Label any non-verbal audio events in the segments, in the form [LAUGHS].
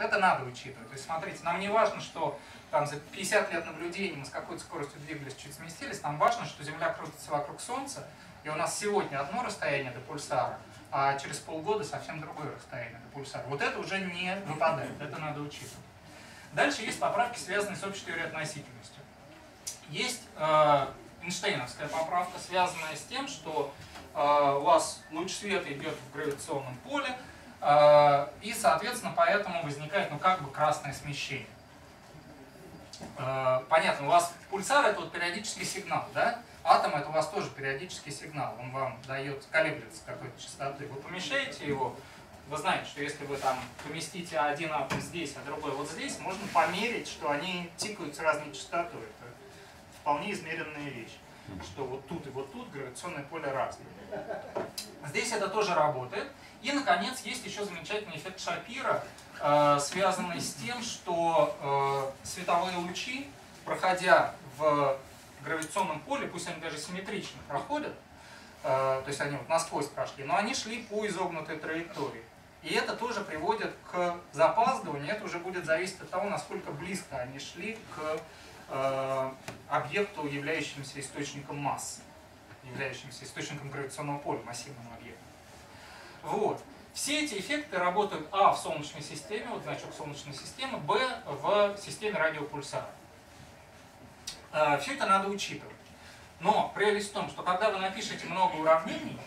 Вот это надо учитывать. То есть, смотрите, нам не важно, что там за 50 лет наблюдений мы с какой-то скоростью двигались, чуть сместились, нам важно, что Земля крутится вокруг Солнца, и у нас сегодня одно расстояние до пульсара, а через полгода совсем другое расстояние до пульсара. Вот это уже не выпадает, это надо учитывать. Дальше есть поправки, связанные с общей теорией относительности. Есть э, Эйнштейновская поправка, связанная с тем, что э, у вас луч света идет в гравитационном поле, и, соответственно, поэтому возникает, ну, как бы красное смещение. Э, понятно, у вас пульсар это вот периодический сигнал, да? Атом это у вас тоже периодический сигнал, он вам дает, колеблется какой-то частоты. Вы помещаете его, вы знаете, что если вы там поместите один атом здесь, а другой вот здесь, можно померить, что они тикают с разной частотой. Это вполне измеренная вещь, что вот тут и вот тут гравитационное поле разное. Здесь это тоже работает. И, наконец, есть еще замечательный эффект Шапира, э, связанный с тем, что э, световые лучи, проходя в гравитационном поле, пусть они даже симметрично проходят, э, то есть они вот насквозь прошли, но они шли по изогнутой траектории. И это тоже приводит к запаздыванию, это уже будет зависеть от того, насколько близко они шли к объекту, являющемуся источником массы, являющимся источником гравитационного поля, массивному объекту. Вот. Все эти эффекты работают А в Солнечной системе, вот значок Солнечной системы, Б в системе радиопульсара. Э, Все это надо учитывать. Но прелесть в том, что когда вы напишете много уравнений,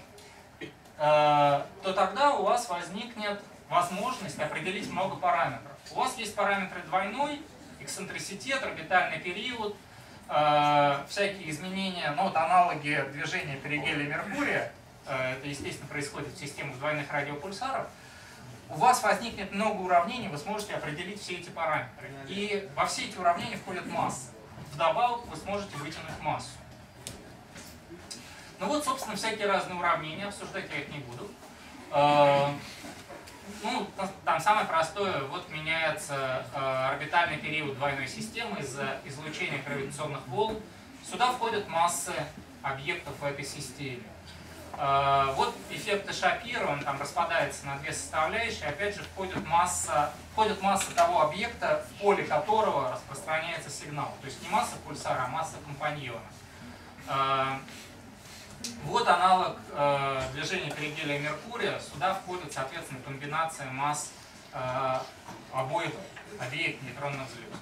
э, то тогда у вас возникнет возможность определить много параметров. У вас есть параметры двойной, эксцентриситет, орбитальный период, э, всякие изменения, ну вот аналоги движения перигелия Меркурия, это естественно происходит в системах двойных радиопульсаров, у вас возникнет много уравнений, вы сможете определить все эти параметры. И во все эти уравнения входят массы. Вдобавок вы сможете вытянуть массу. Ну вот, собственно, всякие разные уравнения, обсуждать я их не буду. Э, ну, там самое простое, вот меняется э, орбитальный период двойной системы из-за излучения гравитационных волн. Сюда входят массы объектов в этой системе. Э, вот эффекты Шапира, он там распадается на две составляющие. Опять же, входит масса, входит масса того объекта, в поле которого распространяется сигнал. То есть не масса пульсара, а масса компаньона. Вот аналог э, движения перигелия Меркурия. Сюда входит, соответственно, комбинация масс э, обоих, обеих нейтронных звезд.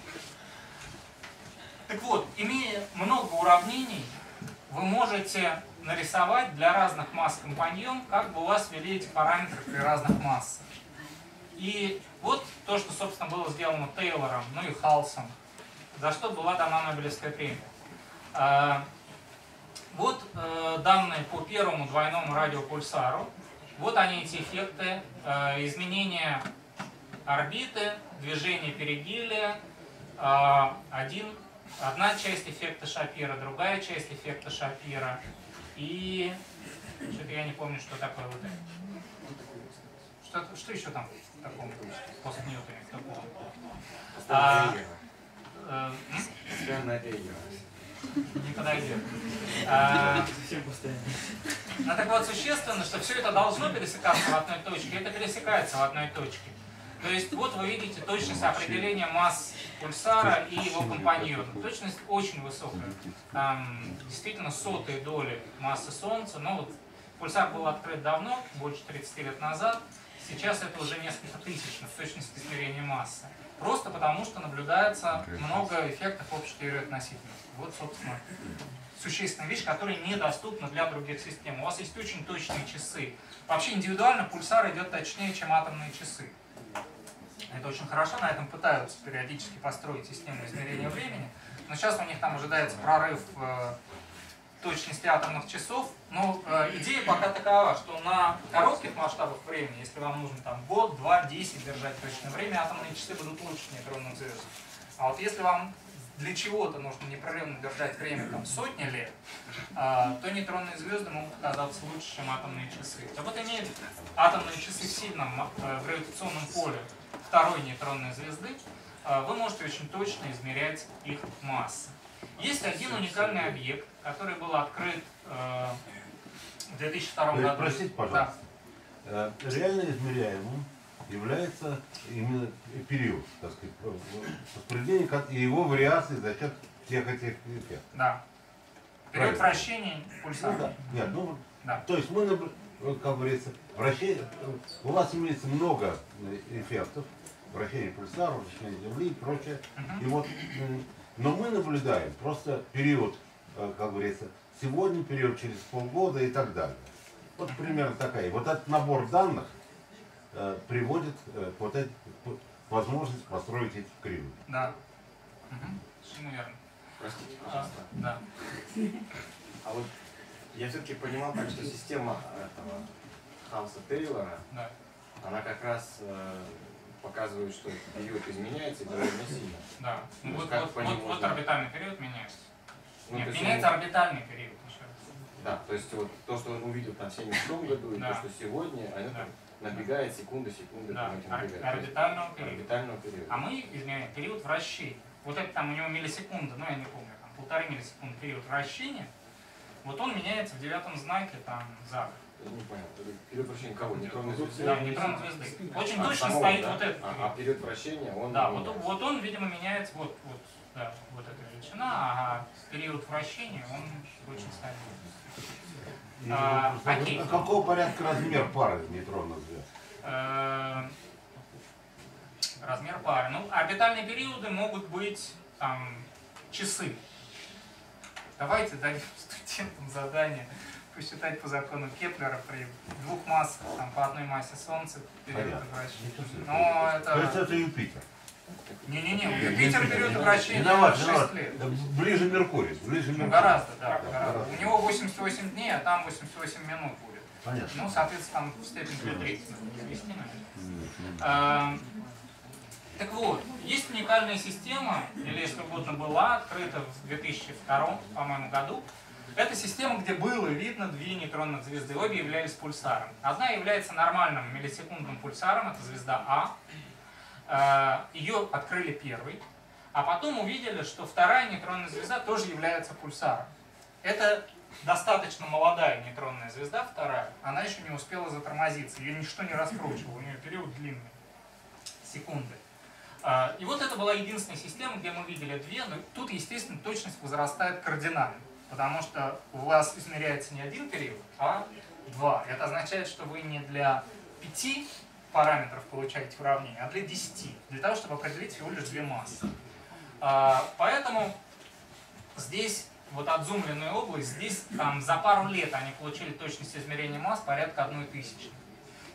Так вот, имея много уравнений, вы можете нарисовать для разных масс компаньон, как бы у вас вели эти параметры при разных массах. И вот то, что, собственно, было сделано Тейлором, ну и Халсом, за что была дана Нобелевская премия. Э, вот э, данные по первому двойному радиопульсару. Вот они эти эффекты, э, изменения орбиты, движение перигелия, э, один, одна часть эффекта Шапира, другая часть эффекта Шапира. И что-то я не помню, что такое вот это. Что, что еще там в таком после Ньютона в таком? А, э, не подойдет. А, ну так вот, существенно, что все это должно пересекаться в одной точке, это пересекается в одной точке. То есть вот вы видите точность определения масс пульсара и его компаньона. Точность очень высокая. Там действительно сотые доли массы Солнца. Но вот пульсар был открыт давно, больше 30 лет назад. Сейчас это уже несколько тысяч в точности измерения массы. Просто потому, что наблюдается много эффектов общей теории относительности. Вот, собственно, существенная вещь, которая недоступна для других систем. У вас есть очень точные часы. Вообще индивидуально пульсар идет точнее, чем атомные часы. Это очень хорошо, на этом пытаются периодически построить систему измерения времени. Но сейчас у них там ожидается прорыв э, точности атомных часов. Но э, идея пока такова, что на коротких масштабах времени, если вам нужно там год, два, десять держать точное время, атомные часы будут лучше нейтронных звезд. А вот если вам для чего-то нужно непрерывно держать время там, сотни лет, а, то нейтронные звезды могут оказаться лучше, чем атомные часы. Так вот, имеют атомные часы в сильном э, гравитационном поле второй нейтронной звезды, э, вы можете очень точно измерять их массы. Есть один уникальный объект, который был открыт э, в 2002 году. Простите, пожалуйста. Да. Реально измеряемым является именно период, так сказать, распределение и его вариации за счет всех этих эффектов. Да. Период вращения пульсара. Ну, да. Нет, ну, да. То есть мы, как говорится, вращение, у вас имеется много эффектов, вращение пульсара, вращение Земли и прочее. И вот, но мы наблюдаем просто период, э, как говорится, сегодня, период через полгода и так далее. Вот примерно такая. Вот этот набор данных э, приводит э, к вот этой возможности построить эти кривые. Да. Угу. Совершенно верно. Простите, пожалуйста. А, да. А вот я все-таки понимал так, что система этого Хауса Тейлора, да. она как раз э, показывает, что период изменяется довольно сильно. Да. Ну, вот, вот, вот, можно... вот орбитальный период меняется. Ну, Нет, меняется он... орбитальный период. Да, то есть вот то, что он увидел там в 76 году, и да. то, что сегодня, они да. набегает секунды, секунды, да. Орбитального периода. орбитального периода. А мы измеряем период вращения. Вот это там у него миллисекунды, ну я не помню, там полторы миллисекунды период вращения. Вот он меняется в девятом знаке там за год. Не понял, период вращения кого? Нейтронной звезды? Да, нейтронной звезды. Очень а, точно самого, стоит да? вот этот. А, а период вращения он Да, вот, вот он, видимо, меняется, вот, вот, да, вот эта величина, а период вращения он очень стабильный. А, окей. Какого порядка размер пары нейтронных звезд? Э, размер пары. Ну, орбитальные периоды могут быть там часы. Давайте дадим [LAUGHS] студентам задание посчитать по закону Кеплера при двух массах, там, по одной массе Солнца, период вращения. Но это... То есть это Юпитер? Не-не-не, Юпитер период вращения виноват, 6 виноват. лет. Ближе Меркурий. Ближе Меркурий. Ну, гораздо, да, гораздо. У него 88 дней, а там 88 минут будет. Понятно. Ну, соответственно, там степень 230 извести, наверное. Так вот, есть уникальная система, или если угодно была, открыта в 2002, по-моему, году. Это система, где было видно две нейтронных звезды, обе являлись пульсаром. Одна является нормальным миллисекундным пульсаром, это звезда А. Э, Ее открыли первой, а потом увидели, что вторая нейтронная звезда тоже является пульсаром. Это достаточно молодая нейтронная звезда, вторая, она еще не успела затормозиться, ее ничто не раскручивало, у нее период длинный, секунды. А, и вот это была единственная система, где мы видели две, но тут, естественно, точность возрастает кардинально, потому что у вас измеряется не один период, а два. Это означает, что вы не для пяти параметров получаете уравнение, а для десяти, для того, чтобы определить всего лишь две массы. А, поэтому здесь вот отзумленная область, здесь там за пару лет они получили точность измерения масс порядка одной тысячи.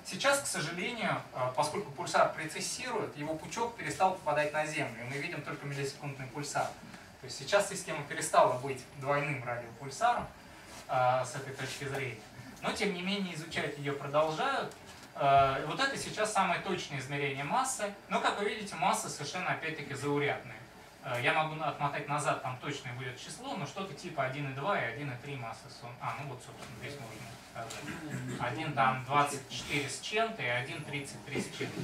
Сейчас, к сожалению, э, поскольку пульсар прецессирует, его пучок перестал попадать на Землю, и мы видим только миллисекундный пульсар. То есть сейчас система перестала быть двойным радиопульсаром э, с этой точки зрения. Но, тем не менее, изучать ее продолжают. Э, вот это сейчас самое точное измерение массы. Но, как вы видите, масса совершенно, опять-таки, заурядная. Э, я могу отмотать назад, там точное будет число, но что-то типа 1,2 и 1,3 массы Солнца. А, ну вот, собственно, здесь можно. Один там 24 с чем-то и один 33 с чем-то.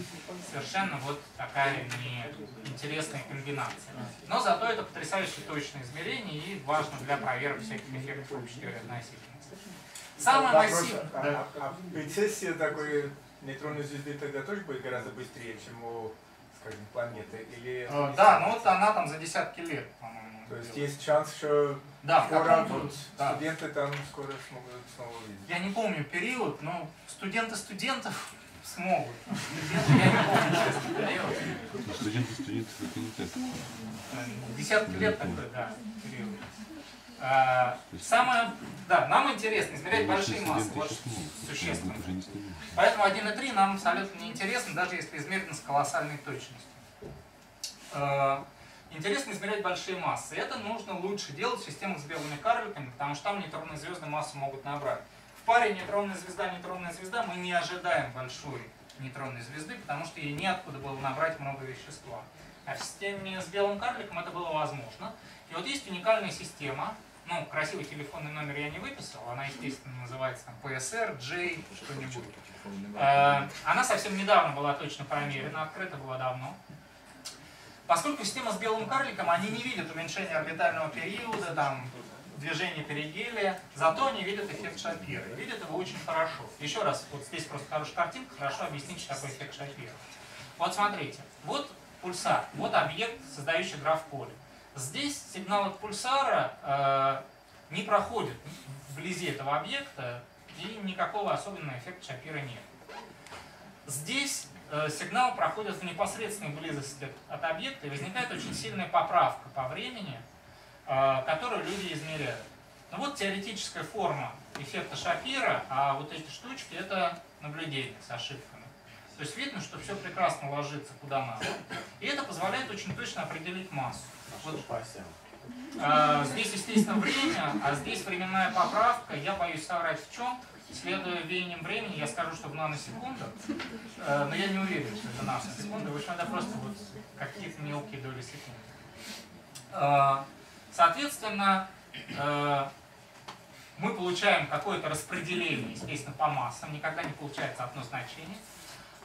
Совершенно вот такая неинтересная комбинация. Но зато это потрясающе точное измерение и важно для проверки всяких эффектов общей теории относительности. Самое массивное... А, а, прецессия такой нейтронной звезды тогда тоже будет гораздо быстрее, чем у, скажем, планеты? Или а, да, ну вот она там за десятки лет, по-моему. То есть есть шанс, что да, скоро вот, да. студенты там скоро смогут снова увидеть. Я не помню период, но студенты студентов [LAUGHS] смогут. Студенты, я не помню, [LAUGHS] честно, период. Студенты студенты факультет. Десятки лет такой, да, период. А, самое, да, нам интересно измерять большие массы, вот существенно. Поэтому 1,3 нам абсолютно не интересно, даже если измерено с колоссальной точностью. Интересно измерять большие массы. Это нужно лучше делать в системах с белыми карликами, потому что там нейтронные звезды массу могут набрать. В паре нейтронная звезда, нейтронная звезда мы не ожидаем большой нейтронной звезды, потому что ей неоткуда было набрать много вещества. А в системе с белым карликом это было возможно. И вот есть уникальная система, ну, красивый телефонный номер я не выписал, она, естественно, называется там PSR, J, что-нибудь. Э, она совсем недавно была точно промерена, открыта была давно. Поскольку система с белым карликом, они не видят уменьшения орбитального периода, там, движение перигелия, зато они видят эффект Шапира. Видят его очень хорошо. Еще раз, вот здесь просто хорошая картинка, хорошо объяснить, что такое эффект Шапира. Вот смотрите, вот пульсар, вот объект, создающий граф поля. Здесь сигнал от пульсара э, не проходит вблизи этого объекта, и никакого особенного эффекта Шапира нет. Здесь сигнал проходит в непосредственной близости от объекта, и возникает очень сильная поправка по времени, э, которую люди измеряют. Ну вот теоретическая форма эффекта Шапира, а вот эти штучки это наблюдение с ошибками. То есть видно, что все прекрасно ложится куда надо. И это позволяет очень точно определить массу. Вот, а, здесь, естественно, время, а здесь временная поправка. Я боюсь соврать в чем. Следуя веянием времени, я скажу, что в наносекундах, э, но я не уверен, что это наносекунды. В общем, это просто вот какие-то мелкие доли секунды. Э, соответственно, э, мы получаем какое-то распределение, естественно, по массам, никогда не получается одно значение.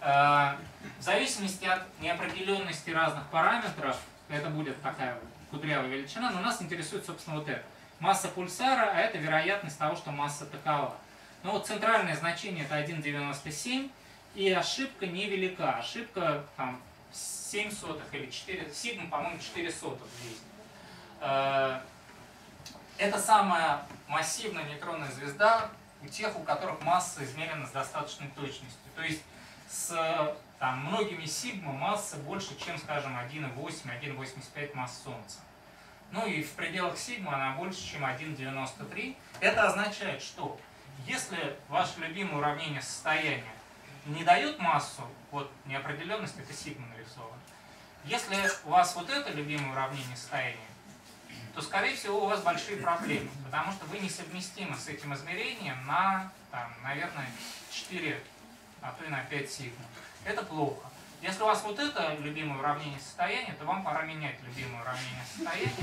Э, в зависимости от неопределенности разных параметров, это будет такая кудрявая величина, но нас интересует, собственно, вот это. Масса пульсара, а это вероятность того, что масса такова. Ну вот центральное значение это 1,97, и ошибка невелика. Ошибка там 7 сотых или 4, сигма, по-моему, 4 сотых здесь. Э, это самая массивная нейтронная звезда у тех, у которых масса измерена с достаточной точностью. То есть с там, многими сигма масса больше, чем, скажем, 1,8, 1,85 масс Солнца. Ну и в пределах сигма она больше, чем 1,93. Это означает, что если ваше любимое уравнение состояния не дает массу, вот неопределенность, это сигма нарисована. Если у вас вот это любимое уравнение состояния, то, скорее всего, у вас большие проблемы, потому что вы несовместимы с этим измерением на, там, наверное, 4 а то и на 5 сигма. Это плохо. Если у вас вот это любимое уравнение состояния, то вам пора менять любимое уравнение состояния.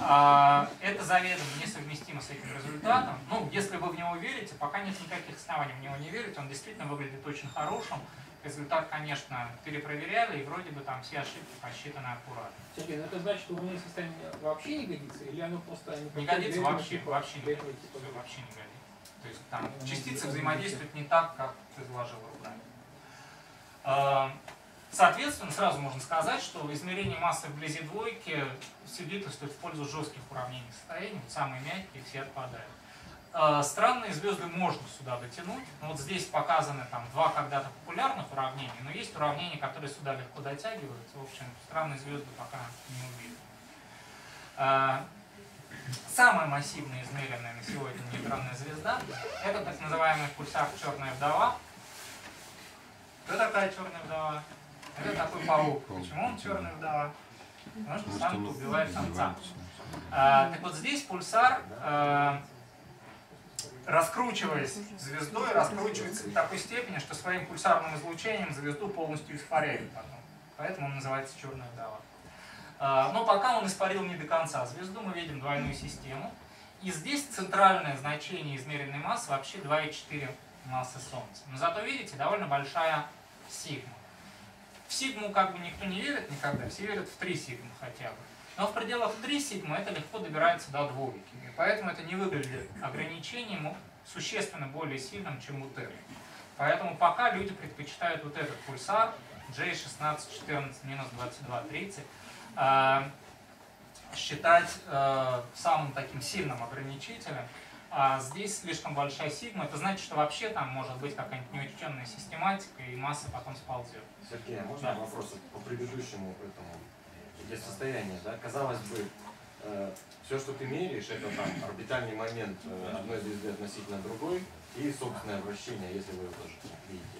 А, это заведомо несовместимо с этим результатом. Ну, если вы в него верите, пока нет никаких оснований в него не верить, он действительно выглядит очень хорошим. Результат, конечно, перепроверяли, и вроде бы там все ошибки посчитаны аккуратно. Сергей, ну это значит, что уравнение состояния вообще не годится? Или оно просто не, не годится вообще, типа, вообще не годится. Типа, вообще не годится. То есть там частицы взаимодействуют не так, как ты изложил руками. Соответственно, сразу можно сказать, что измерение массы вблизи двойки свидетельствует в пользу жестких уравнений состояния, самые мягкие все отпадают. А, странные звезды можно сюда дотянуть. Вот здесь показаны там два когда-то популярных уравнения, но есть уравнения, которые сюда легко дотягиваются. В общем, странные звезды пока не увидят. А, Самая массивная измеренная на сегодня нейтронная звезда – это так называемый пульсар «Черная вдова». Кто такая черная вдова? Это такой паук. Почему он черная вдова? Потому что самка убивает самца. А, так вот здесь пульсар, а, раскручиваясь звездой, раскручивается до такой степени, что своим пульсарным излучением звезду полностью испаряет потом. Поэтому он называется черная вдова. А, но пока он испарил не до конца звезду, мы видим двойную систему. И здесь центральное значение измеренной массы вообще 2,4 массы Солнца. Но зато, видите, довольно большая сигма. В сигму как бы никто не верит никогда, все верят в 3 сигмы хотя бы. Но в пределах 3 сигмы это легко добирается до двойки. И поэтому это не выглядит ограничением существенно более сильным, чем у Терри. Поэтому пока люди предпочитают вот этот пульсар J1614-2230 Э, считать э, самым таким сильным ограничителем. А здесь слишком большая сигма, это значит, что вообще там может быть какая-нибудь неучтенная систематика, и масса потом сползет. Сергей, а можно да. вопрос по предыдущему этому? Есть состояние, да? Казалось бы, э, все, что ты меряешь, это там орбитальный момент э, одной звезды относительно другой и собственное вращение, если вы его тоже видите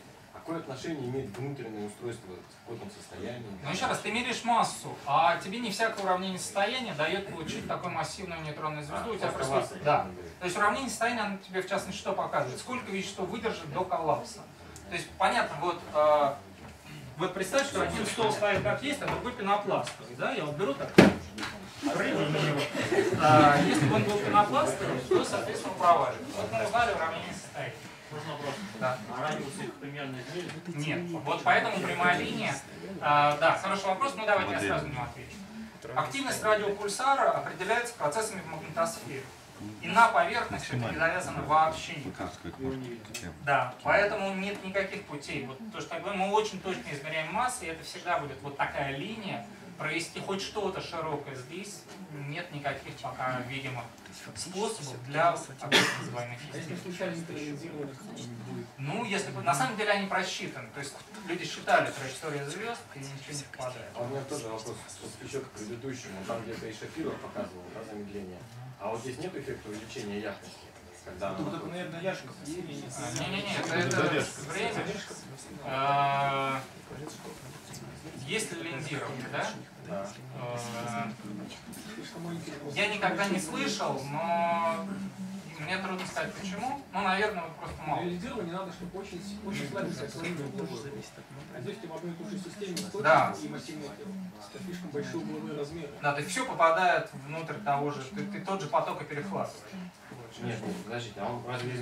какое отношение имеет внутреннее устройство в каком состоянии? Ну еще раз, ты меряешь массу, а тебе не всякое уравнение состояния дает получить такую массивную нейтронную звезду. А, у тебя просто... Да. То есть уравнение состояния, оно тебе в частности что показывает? Сколько вещество выдержит до коллапса. То есть понятно, вот, э, вот представь, что один стол стоит как есть, а другой пенопластовый. Да? Я вот беру так, прыгну на него. А, если бы он был пенопластовый, то, соответственно, проваливается. Вот мы узнали уравнение состояния. Можно вопрос? Да. А радиус их примерно измерили? Нет. Вот поэтому прямая линия. А, да, хороший вопрос, но давайте я сразу не отвечу. Активность радиопульсара определяется процессами в магнитосфере. И на поверхности это не завязано вообще никак. Да, поэтому нет никаких путей. Вот то, что мы очень точно измеряем массы, и это всегда будет вот такая линия, провести хоть что-то широкое здесь, нет никаких пока видимых способов для обычных двойных систем. Ну, если бы, на самом деле они просчитаны, то есть люди считали траекторию звезд и ничего не попадает. А у меня тоже вопрос еще к предыдущему, там где-то и Шапиров показывал да, замедление. А вот здесь нет эффекта увеличения яркости? Когда ну, наверное, Яшков. Не-не-не, это, это время. Есть линзирование, да? Да. А, я никогда не слышал, но мне трудно сказать почему. Ну, наверное, вот просто мало. Реализирование надо, чтобы очень, очень было. А здесь в одной и той же системе да. и массивное тело. Это слишком большие угловые размеры. Да, то есть все попадает внутрь того же, ты, ты тот же поток и перехватываешь. Нет, нет, подождите, а он разве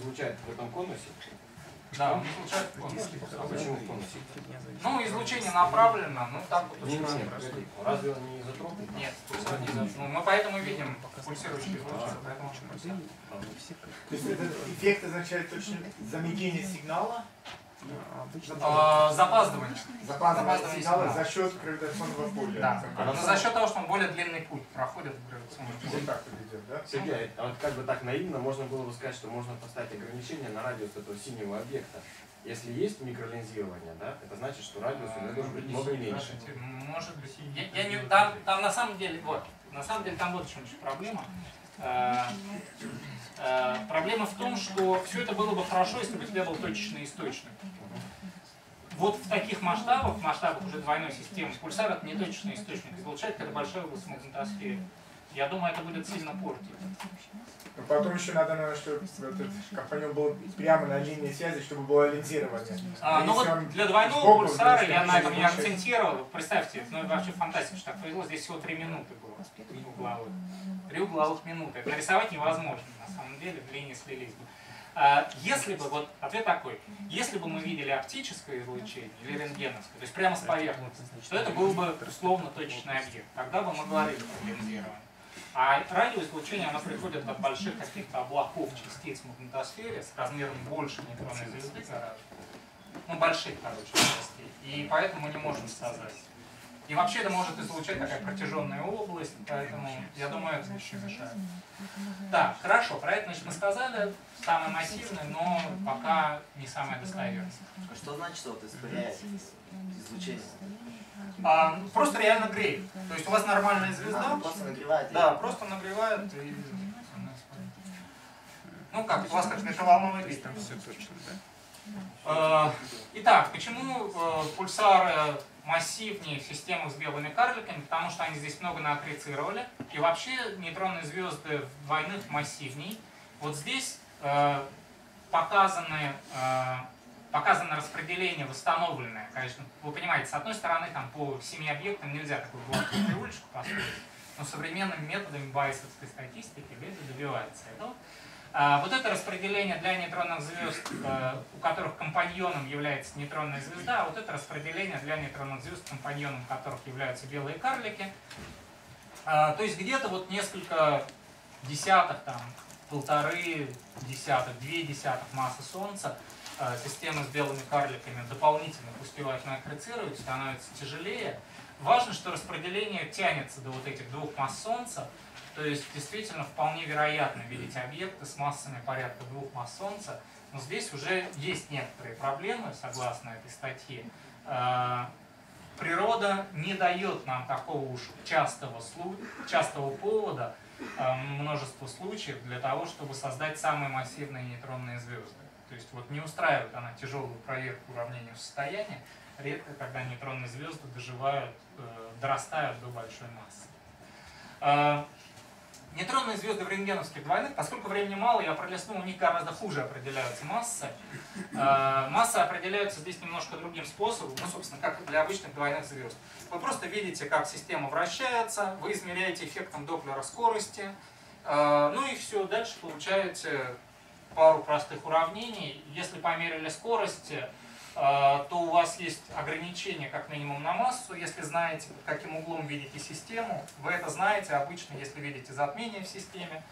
излучает в этом конусе? Да, он излучает в конусе. А почему в конусе? Ну, излучение направлено, ну так вот не, не, не, Разве он не изотропный? Нет, не изотропный. Ну, мы поэтому видим пульсирующие излучения, поэтому То есть этот эффект означает точно замедление сигнала? А, запаздывание. Запаздывание сигнала за счет гравитационного поля. Да, но за счет того, что он более длинный путь проходит в гравитационном поле. Вот так идет, да? Сергей, а вот как бы так наивно можно было бы сказать, что можно поставить ограничение на радиус этого синего объекта. Если есть микролинзирование, да, это значит, что радиус у него должен быть много меньше. Может быть. Я, я не, там, там на самом деле, вот, на самом деле там вот в чем проблема. Э, проблема в том, что все это было бы хорошо, если бы у тебя был точечный источник. Вот в таких масштабах, в масштабах уже двойной системы, пульсар это не точечный источник излучает, когда большая область магнитосферы. Я думаю, это будет сильно портить. Но потом еще надо, наверное, чтобы этот компаньон был прямо на линии связи, чтобы было линзирование. А, ну вот для двойного пульсара я на этом не акцентировал. Представьте, ну вообще фантастика, что так повезло. Здесь всего три минуты было угловых. Три угловых минуты. Это нарисовать невозможно, на самом деле, в линии слились бы. А, если бы, вот ответ такой, если бы мы видели оптическое излучение или рентгеновское, то есть прямо с поверхности, то это был бы условно точечный объект. Тогда бы мы говорили о линзировании. А радиоизлучение, оно приходит от больших каких-то облаков частиц в магнитосфере с размером больше нейтронной звезды гораздо. Ну, больших, короче, частей. И поэтому мы не можем сказать. И вообще это может излучать такая протяженная область, поэтому я думаю, это еще мешает. Так, хорошо, про это значит, мы сказали, самое массивное, но пока не самое достоверное. А что значит вот испаряет излучение? А, просто реально греет. То есть у вас нормальная звезда. А, просто нагревает. Да, просто нагревает и... Ну как, у вас как микроволновый ветер. Все точно, да? А, итак, почему э, пульсары массивнее в системах с белыми карликами? Потому что они здесь много наакрицировали. И вообще нейтронные звезды в двойных массивней. Вот здесь э, показаны э, показано распределение восстановленное, конечно, вы понимаете, с одной стороны, там по семи объектам нельзя такую гладкую привычку построить, но современными методами байсовской статистики люди добиваются этого. А, вот это распределение для нейтронных звезд, а, у которых компаньоном является нейтронная звезда, а вот это распределение для нейтронных звезд, компаньоном которых являются белые карлики. А, то есть где-то вот несколько десятых, там, полторы десятых, две десятых массы Солнца – Э, система с белыми карликами дополнительно успевает наакрицировать, становится тяжелее. Важно, что распределение тянется до вот этих двух масс Солнца, то есть действительно вполне вероятно видеть объекты с массами порядка двух масс Солнца, но здесь уже есть некоторые проблемы, согласно этой статье. Э, природа не дает нам такого уж частого, частого повода, э, множество случаев для того, чтобы создать самые массивные нейтронные звезды. То есть вот не устраивает она тяжелую проверку уравнения состояния, редко когда нейтронные звезды доживают, э, дорастают до большой массы. Нейтронные звезды в рентгеновских двойных, поскольку времени мало, я пролистнул, у них гораздо хуже определяются массы. Э, массы определяются здесь немножко другим способом, ну, собственно, как для обычных двойных звезд. Вы просто видите, как система вращается, вы измеряете эффектом Доплера скорости, э, ну и все, дальше получаете пару простых уравнений. Если померили скорости, э, то у вас есть ограничение как минимум на массу. Если знаете, каким углом видите систему, вы это знаете обычно, если видите затмение в системе.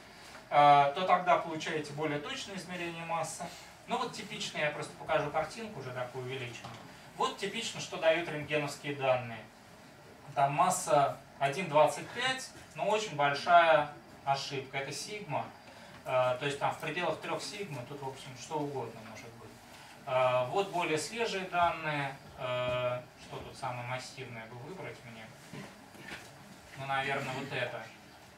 то тогда получаете более точное измерение массы. Ну вот типично, я просто покажу картинку уже такую увеличенную. Вот типично, что дают рентгеновские данные. Там масса 1,25, но очень большая ошибка. Это сигма. То есть там в пределах 3 сигмы, тут в общем что угодно может. Вот более свежие данные. Что тут самое массивное бы выбрать мне? Ну, наверное, вот это.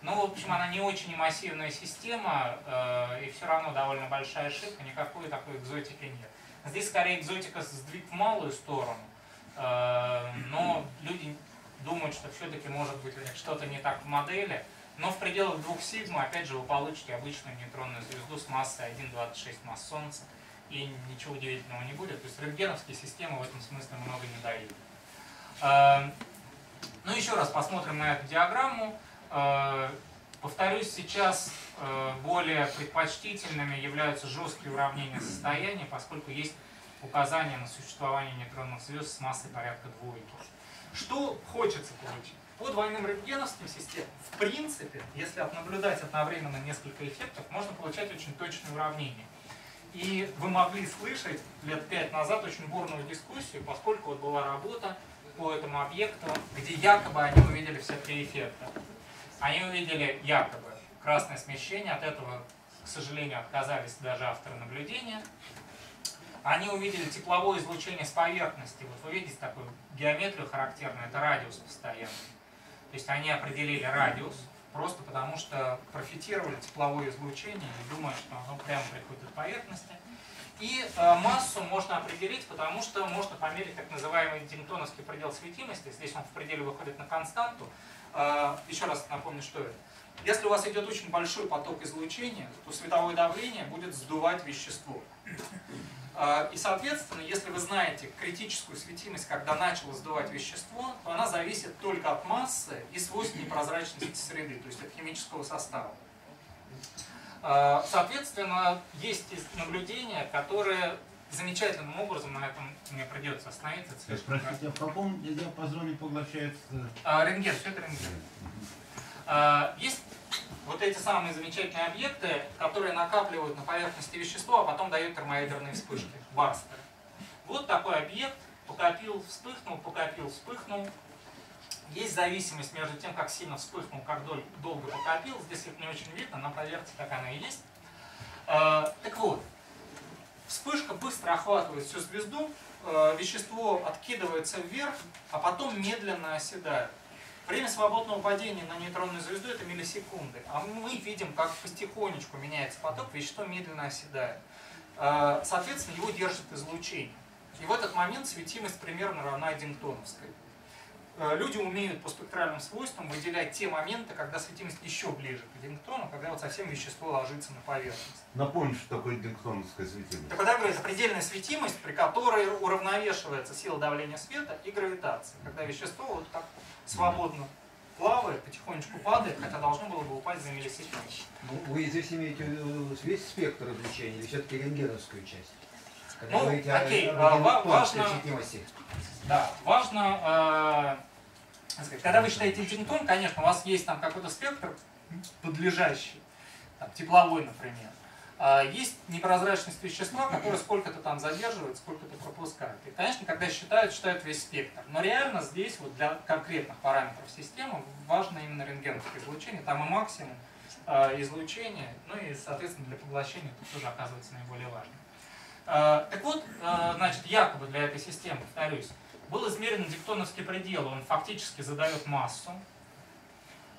Ну, в общем, она не очень массивная система, э, и все равно довольно большая ошибка, никакой такой экзотики нет. Здесь скорее экзотика сдвиг в малую сторону, но люди думают, что все-таки может быть что-то не так в модели. Но в пределах двух сигма, опять же, вы получите обычную нейтронную звезду с массой 1,26 масс Солнца, и ничего удивительного не будет. То есть рентгеновские системы в этом смысле много не дают. Э, ну, еще раз посмотрим на эту диаграмму. Э, повторюсь, сейчас э, более предпочтительными являются жесткие уравнения состояния, поскольку есть указание на существование нейтронных звезд с массой порядка двойки. Что хочется получить? По двойным рентгеновским системам, в принципе, если наблюдать одновременно несколько эффектов, можно получать очень точные уравнения. И вы могли слышать лет пять назад очень бурную дискуссию, поскольку вот была работа по этому объекту, где якобы они увидели все три эффекта. Они увидели якобы красное смещение, от этого, к сожалению, отказались даже авторы наблюдения. Они увидели тепловое излучение с поверхности. Вот вы видите такую геометрию характерную, это радиус постоянный. То есть они определили радиус, просто потому что профитировали тепловое излучение и думают, что оно прямо приходит от поверхности. И э, массу можно определить, потому что можно померить так называемый динтоновский предел светимости. Здесь он в пределе выходит на константу. Э, еще раз напомню, что это. Если у вас идет очень большой поток излучения, то световое давление будет сдувать вещество. Э, и, соответственно, если вы знаете критическую светимость, когда начало сдувать вещество, то она зависит только от массы и свойств непрозрачности среды, то есть от химического состава. Э, соответственно, есть наблюдения, которые замечательным образом на этом мне придется остановиться. Простите, а в каком диапазоне поглощается? А, рентген, все это рентген. А, есть вот эти самые замечательные объекты, которые накапливают на поверхности вещество, а потом дают термоядерные вспышки, барстеры. Вот такой объект, покопил, вспыхнул, покопил, вспыхнул. Есть зависимость между тем, как сильно вспыхнул, как долго покопил. Здесь это не очень видно, на поверхности так она и есть. А, так вот, Вспышка быстро охватывает всю звезду, э, вещество откидывается вверх, а потом медленно оседает. Время свободного падения на нейтронную звезду это миллисекунды, а мы видим, как потихонечку меняется поток, вещество медленно оседает. Э, соответственно, его держит излучение. И в этот момент светимость примерно равна Эдингтоновской. Э, люди умеют по спектральным свойствам выделять те моменты, когда светимость еще ближе к Эдингтону, когда вот совсем вещество ложится на поверхность. Напомню, что такое эдингтоновская светимость. Так вот, это предельная светимость, при которой уравновешивается сила давления света и гравитация. Когда вещество вот так свободно плавает, потихонечку падает, хотя должно было бы упасть за миллисекунду. Ну, вы здесь имеете весь спектр излучения или все-таки рентгеновскую часть? Когда ну, окей, о, о, важно, да, важно, э, когда вы считаете Эдингтон, конечно, у вас есть там какой-то спектр подлежащий, там, тепловой, например. А есть непрозрачность вещества, которое сколько-то там задерживает, сколько-то пропускает. И, конечно, когда считают, считают весь спектр. Но реально здесь вот для конкретных параметров системы важно именно рентгеновское излучение. Там и максимум э, излучения, ну и, соответственно, для поглощения это тоже оказывается наиболее важным. Э, так вот, э, значит, якобы для этой системы, повторюсь, был измерен диктоновский предел, он фактически задает массу.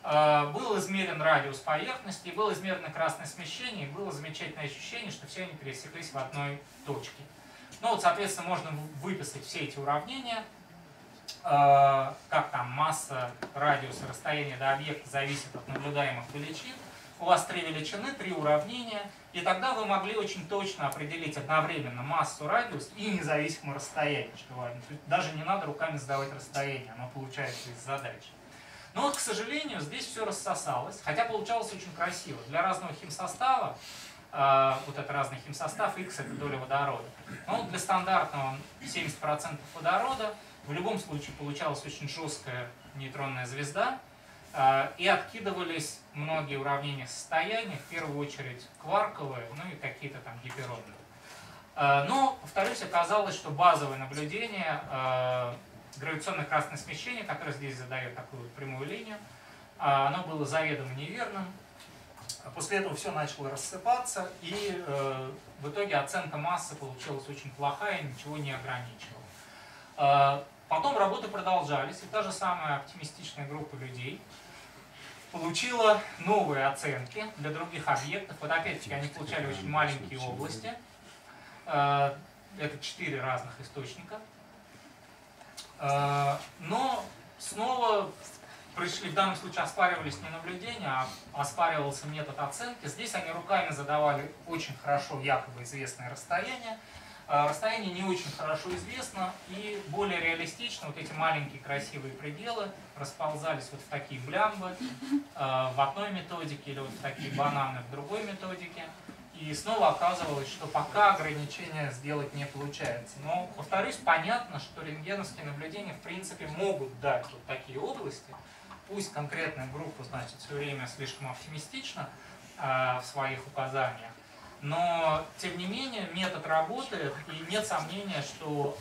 Э, был измерен радиус поверхности, было измерено красное смещение, и было замечательное ощущение, что все они пересеклись в одной точке. Ну вот, соответственно, можно выписать все эти уравнения, как там масса, радиус расстояние до объекта зависит от наблюдаемых величин. У вас три величины, три уравнения – и тогда вы могли очень точно определить одновременно массу, радиус и независимое расстояние, что даже не надо руками сдавать расстояние, оно получается из задачи. Но вот, к сожалению, здесь все рассосалось, хотя получалось очень красиво. Для разного химсостава, э, вот это разный химсостав, X это доля водорода. Но для стандартного 70% водорода в любом случае получалась очень жесткая нейтронная звезда, и откидывались многие уравнения состояния, в первую очередь кварковые, ну и какие-то там гиперонные. Э, но, повторюсь, оказалось, что базовое наблюдение, э, гравитационное красное смещение, которое здесь задает такую прямую линию, оно было заведомо неверным. После этого все начало рассыпаться, и в итоге оценка массы получилась очень плохая, ничего не ограничивала. Потом работы продолжались, и та же самая оптимистичная группа людей получила новые оценки для других объектов. Вот опять-таки они получали очень маленькие области. Э, это четыре разных источника. Э, но снова пришли, в данном случае оспаривались не наблюдения, а оспаривался метод оценки. Здесь они руками задавали очень хорошо якобы известное расстояние. Э, расстояние не очень хорошо известно и более реалистично вот эти маленькие красивые пределы расползались вот в такие блямбы в одной методике или вот в такие бананы в другой методике. И снова оказывалось, что пока ограничения сделать не получается. Но, повторюсь, понятно, что рентгеновские наблюдения в принципе могут дать вот такие области. Пусть конкретная группа, значит, все время слишком оптимистична э, в своих указаниях, но, тем не менее, метод работает, и нет сомнения, что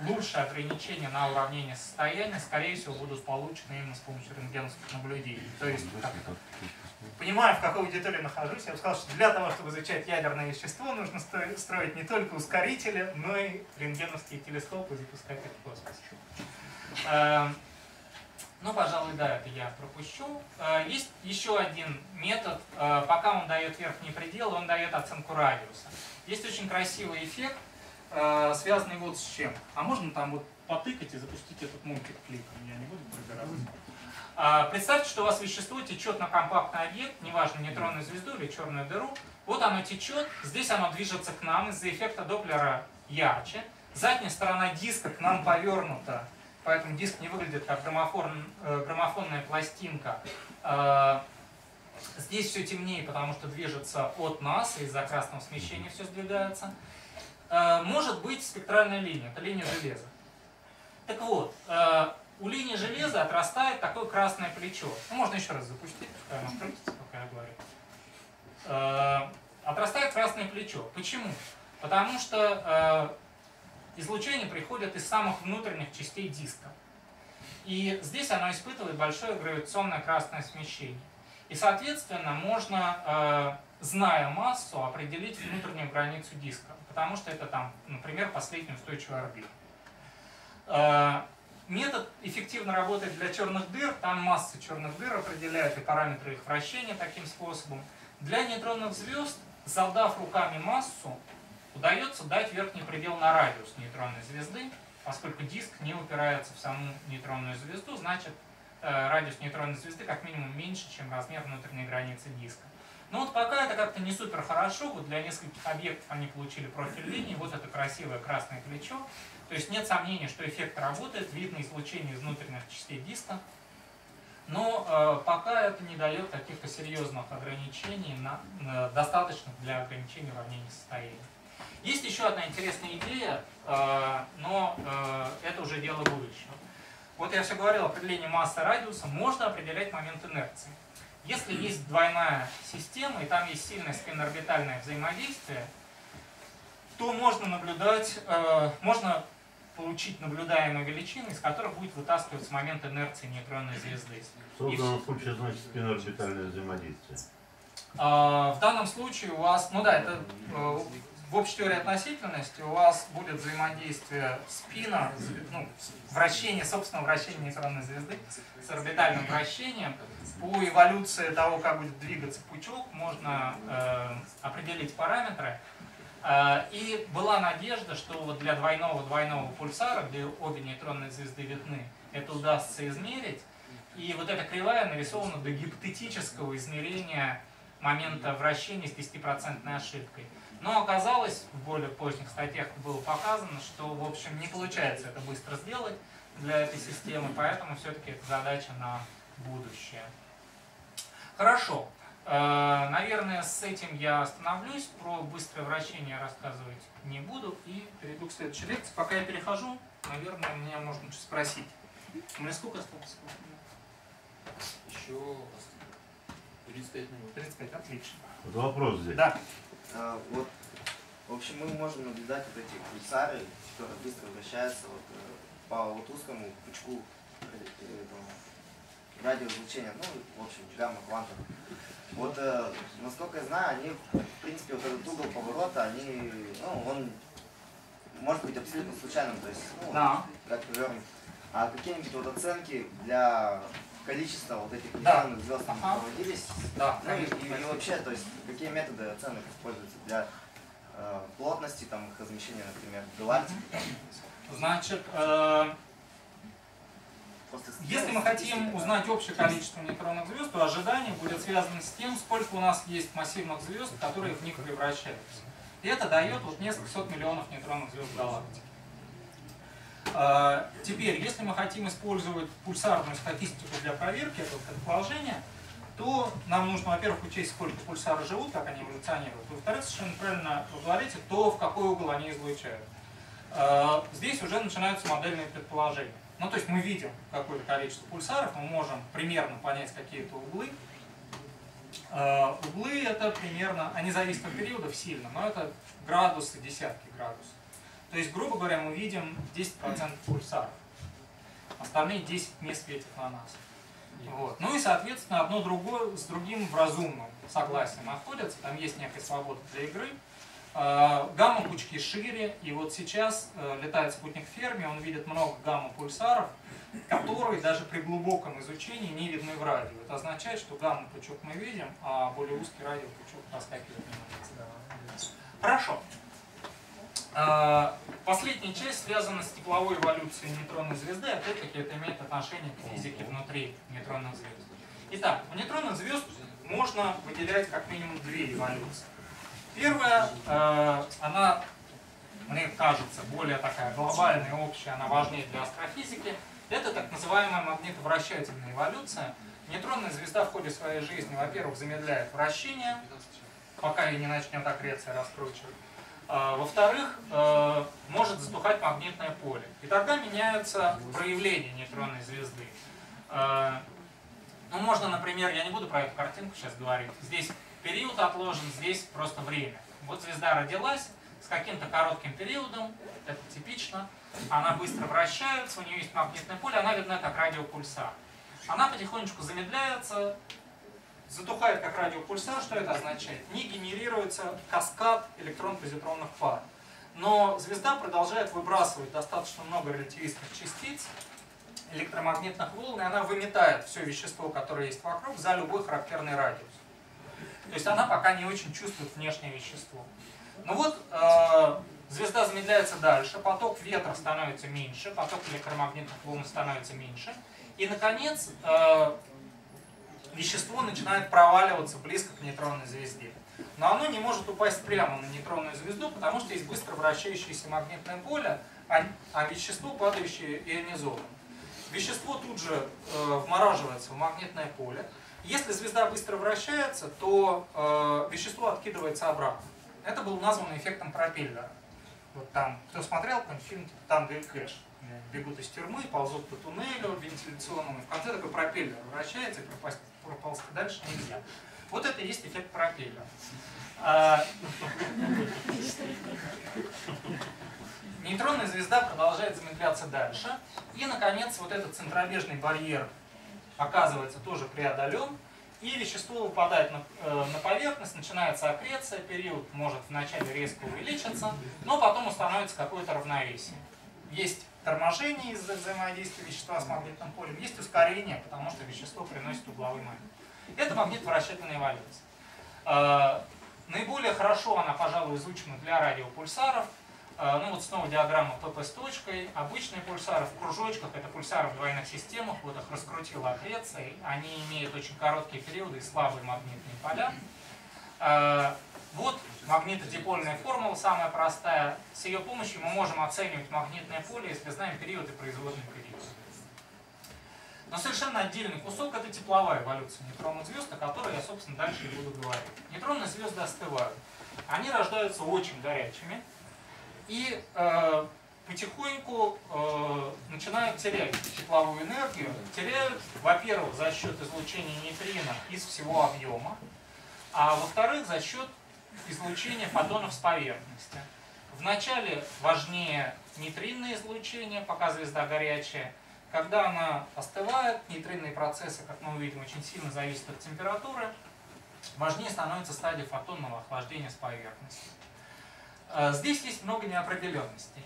лучшие ограничения на уравнение состояния, скорее всего, будут получены именно с помощью рентгеновских наблюдений. То есть, как понимая, в какой аудитории нахожусь, я бы сказал, что для того, чтобы изучать ядерное вещество, нужно строить не только ускорители, но и рентгеновские телескопы и запускать их в космос. Ну, пожалуй, да, это я пропущу. Э, есть еще один метод. Э, пока он дает верхний предел, он дает оценку радиуса. Есть очень красивый эффект, э, связанный вот с чем. А можно там вот потыкать и запустить этот мультик кликом? Я не буду пробираться. Представьте, что у вас вещество течет на компактный объект, неважно, нейтронную звезду или черную дыру. Вот оно течет, здесь оно движется к нам из-за эффекта Доплера ярче. Задняя сторона диска к нам повернута, поэтому диск не выглядит как граммофон, э, граммофонная пластинка. Э, здесь все темнее, потому что движется от нас, из-за красного смещения все сдвигается. Э, может быть спектральная линия, это линия железа. Так вот, у линии железа отрастает такое красное плечо. Ну, можно еще раз запустить, пускай оно крутится, пока я говорю. Отрастает красное плечо. Почему? Потому что излучение приходит из самых внутренних частей диска. И здесь оно испытывает большое гравитационное красное смещение. И, соответственно, можно, э, зная массу, определить внутреннюю границу диска. Потому что это там, например, последняя устойчивая орбита. Метод эффективно работает для черных дыр, там массы черных дыр определяют и параметры их вращения таким способом. Для нейтронных звезд, задав руками массу, удается дать верхний предел на радиус нейтронной звезды, поскольку диск не упирается в саму нейтронную звезду, значит э, радиус нейтронной звезды как минимум меньше, чем размер внутренней границы диска. Но вот пока это как-то не супер хорошо, вот для нескольких объектов они получили профиль линии, вот это красивое красное плечо, то есть нет сомнений, что эффект работает, видно излучение из внутренних частей диска, но э, пока это не дает каких-то серьезных ограничений, на, э, достаточных для ограничения уравнения состояния. Есть еще одна интересная идея, э, но э, это уже дело будущего. Вот я все говорил, определение массы радиуса можно определять момент инерции. Если [CLEARS THROAT] есть двойная система, и там есть сильное спинорбитальное взаимодействие, то можно наблюдать, э, можно получить наблюдаемые величины, из которых будет вытаскиваться момент инерции нейтронной звезды. Что в данном случае значит спинорбитальное взаимодействие? А, в данном случае у вас, ну да, это в общей теории относительности у вас будет взаимодействие спина, ну, вращение, собственного вращения нейтронной звезды с орбитальным вращением. По эволюции того, как будет двигаться пучок, можно э, определить параметры, а, и была надежда, что вот для двойного-двойного пульсара, где обе нейтронные звезды видны, это удастся измерить. И вот эта кривая нарисована до гипотетического измерения момента вращения с 10% ошибкой. Но оказалось, в более поздних статьях было показано, что, в общем, не получается это быстро сделать для этой системы, поэтому все-таки это задача на будущее. Хорошо. Э, наверное, с этим я остановлюсь. Про быстрое вращение рассказывать не буду. И перейду к следующей лекции. Пока я перехожу, наверное, меня можно спросить. У меня сколько осталось? Еще 35 минут. 35, отлично. Вот вопрос здесь. Да. А, вот, в общем, мы можем наблюдать вот эти пульсары, которые быстро вращаются вот, э, по вот узкому пучку э, радиоизлучения, ну, в общем, гамма квантов. Вот, э, насколько я знаю, они, в принципе, вот этот угол поворота, они, ну, он может быть абсолютно случайным, то есть, ну, Да. как повернут. А какие-нибудь вот оценки для количества вот этих Да. нейтронных звезд там Ага. проводились? Да, Ну и, и- вообще, то есть, какие методы оценок используются для э, плотности, там, их размещения, например, галактики? Значит, э, если ну, мы хотим статистика, узнать общее количество нейтронных звезд, то ожидание будет связано с тем, сколько у нас есть массивных звезд, которые в них превращаются. И это дает вот несколько сот миллионов нейтронных звезд. Э, Теперь, если мы хотим использовать пульсарную статистику для проверки этого предположения, то нам нужно, во-первых, учесть, сколько пульсары живут, как они эволюционируют. Во-вторых, совершенно правильно вы говорите, то, в какой угол они излучают. Э, Здесь уже начинаются модельные предположения. Ну, то есть мы видим какое-то количество пульсаров, мы можем примерно понять какие-то углы. Э, Углы это примерно, они зависят от периодов сильно, но это градусы, десятки градусов. То есть, грубо говоря, мы видим 10% пульсаров. Остальные 10 не светят на нас. Вот. Ну и, соответственно, одно другое с другим в разумном согласии находятся. Там есть некая свобода для игры. Э, Гамма-пучки шире, и вот сейчас э, летает спутник Ферми, он видит много гамма-пульсаров, которые даже при глубоком изучении не видны в радио. Это означает, что гамма-пучок мы видим, а более узкий радиопучок проскакивает мимо. Хорошо. Э, Последняя часть связана с тепловой эволюцией нейтронной звезды. Опять-таки это имеет отношение к физике внутри нейтронных звезд. Итак, у нейтронных звезд можно выделять как минимум две эволюции. Первая, э, она, мне кажется, более такая глобальная, общая, она важнее для астрофизики. Это так называемая магнитовращательная эволюция. Нейтронная звезда в ходе своей жизни, во-первых, замедляет вращение, пока ее не начнет аккреция раскручивать. А, Во-вторых, э, может затухать магнитное поле. И тогда меняются проявления нейтронной звезды. Э, Ну, можно, например, я не буду про эту картинку сейчас говорить. Здесь период отложен, здесь просто время. Вот звезда родилась с каким-то коротким периодом, это типично. Она быстро вращается, у нее есть магнитное поле, она видна как радиопульсар. Она потихонечку замедляется, затухает как радиопульсар, что это означает? Не генерируется каскад электрон-позитронных пар. Но звезда продолжает выбрасывать достаточно много релятивистских частиц, электромагнитных волн, и она выметает все вещество, которое есть вокруг, за любой характерный радиус. То есть она пока не очень чувствует внешнее вещество. Ну вот, э, звезда замедляется дальше, поток ветра становится меньше, поток электромагнитных волн становится меньше. И, наконец, э, вещество начинает проваливаться близко к нейтронной звезде. Но оно не может упасть прямо на нейтронную звезду, потому что есть быстро вращающееся магнитное поле, а, а вещество, падающее ионизовано. Вещество тут же э, вмораживается в магнитное поле. Если звезда быстро вращается, то э, вещество откидывается обратно. Это был назван эффектом пропеллера. Вот там, кто смотрел какой-нибудь фильм типа «Танго и Кэш», бегут из тюрьмы, ползут по туннелю вентиляционному, в конце такой пропеллер вращается, и пропасть, проползти дальше нельзя. Вот это и есть эффект пропеллера. Нейтронная звезда продолжает замедляться дальше. И, наконец, вот этот центробежный барьер оказывается тоже преодолен. И вещество выпадает на, э, на поверхность, начинается аккреция, период может вначале резко увеличиться, но потом установится какое-то равновесие. Есть торможение из-за взаимодействия вещества с магнитным полем, есть ускорение, потому что вещество приносит угловой момент. Это магнитно-вращательная эволюция. Э, Наиболее хорошо она, пожалуй, изучена для радиопульсаров. Э, Ну вот снова диаграмма ПП с точкой. Обычные пульсары в кружочках, это пульсары в двойных системах, вот их раскрутила аккреция. Они имеют очень короткие периоды и слабые магнитные поля. Магнитодипольная формула, самая простая. С ее помощью мы можем оценивать магнитное поле, если знаем период и производный период. Но совершенно отдельный кусок это тепловая эволюция нейтронных звезд, о которой я, собственно, дальше и буду говорить. Нейтронные звезды остывают. Они рождаются очень горячими. И э, потихоньку э, начинают терять тепловую энергию. Теряют, во-первых, за счет излучения нейтрина из всего объема, а во-вторых, за счет излучения фотонов с поверхности. Вначале важнее нейтринное излучение, пока звезда горячая. Когда она остывает, нейтринные процессы, как мы увидим, очень сильно зависят от температуры. Важнее становится стадия фотонного охлаждения с поверхности. Э, здесь есть много неопределенностей.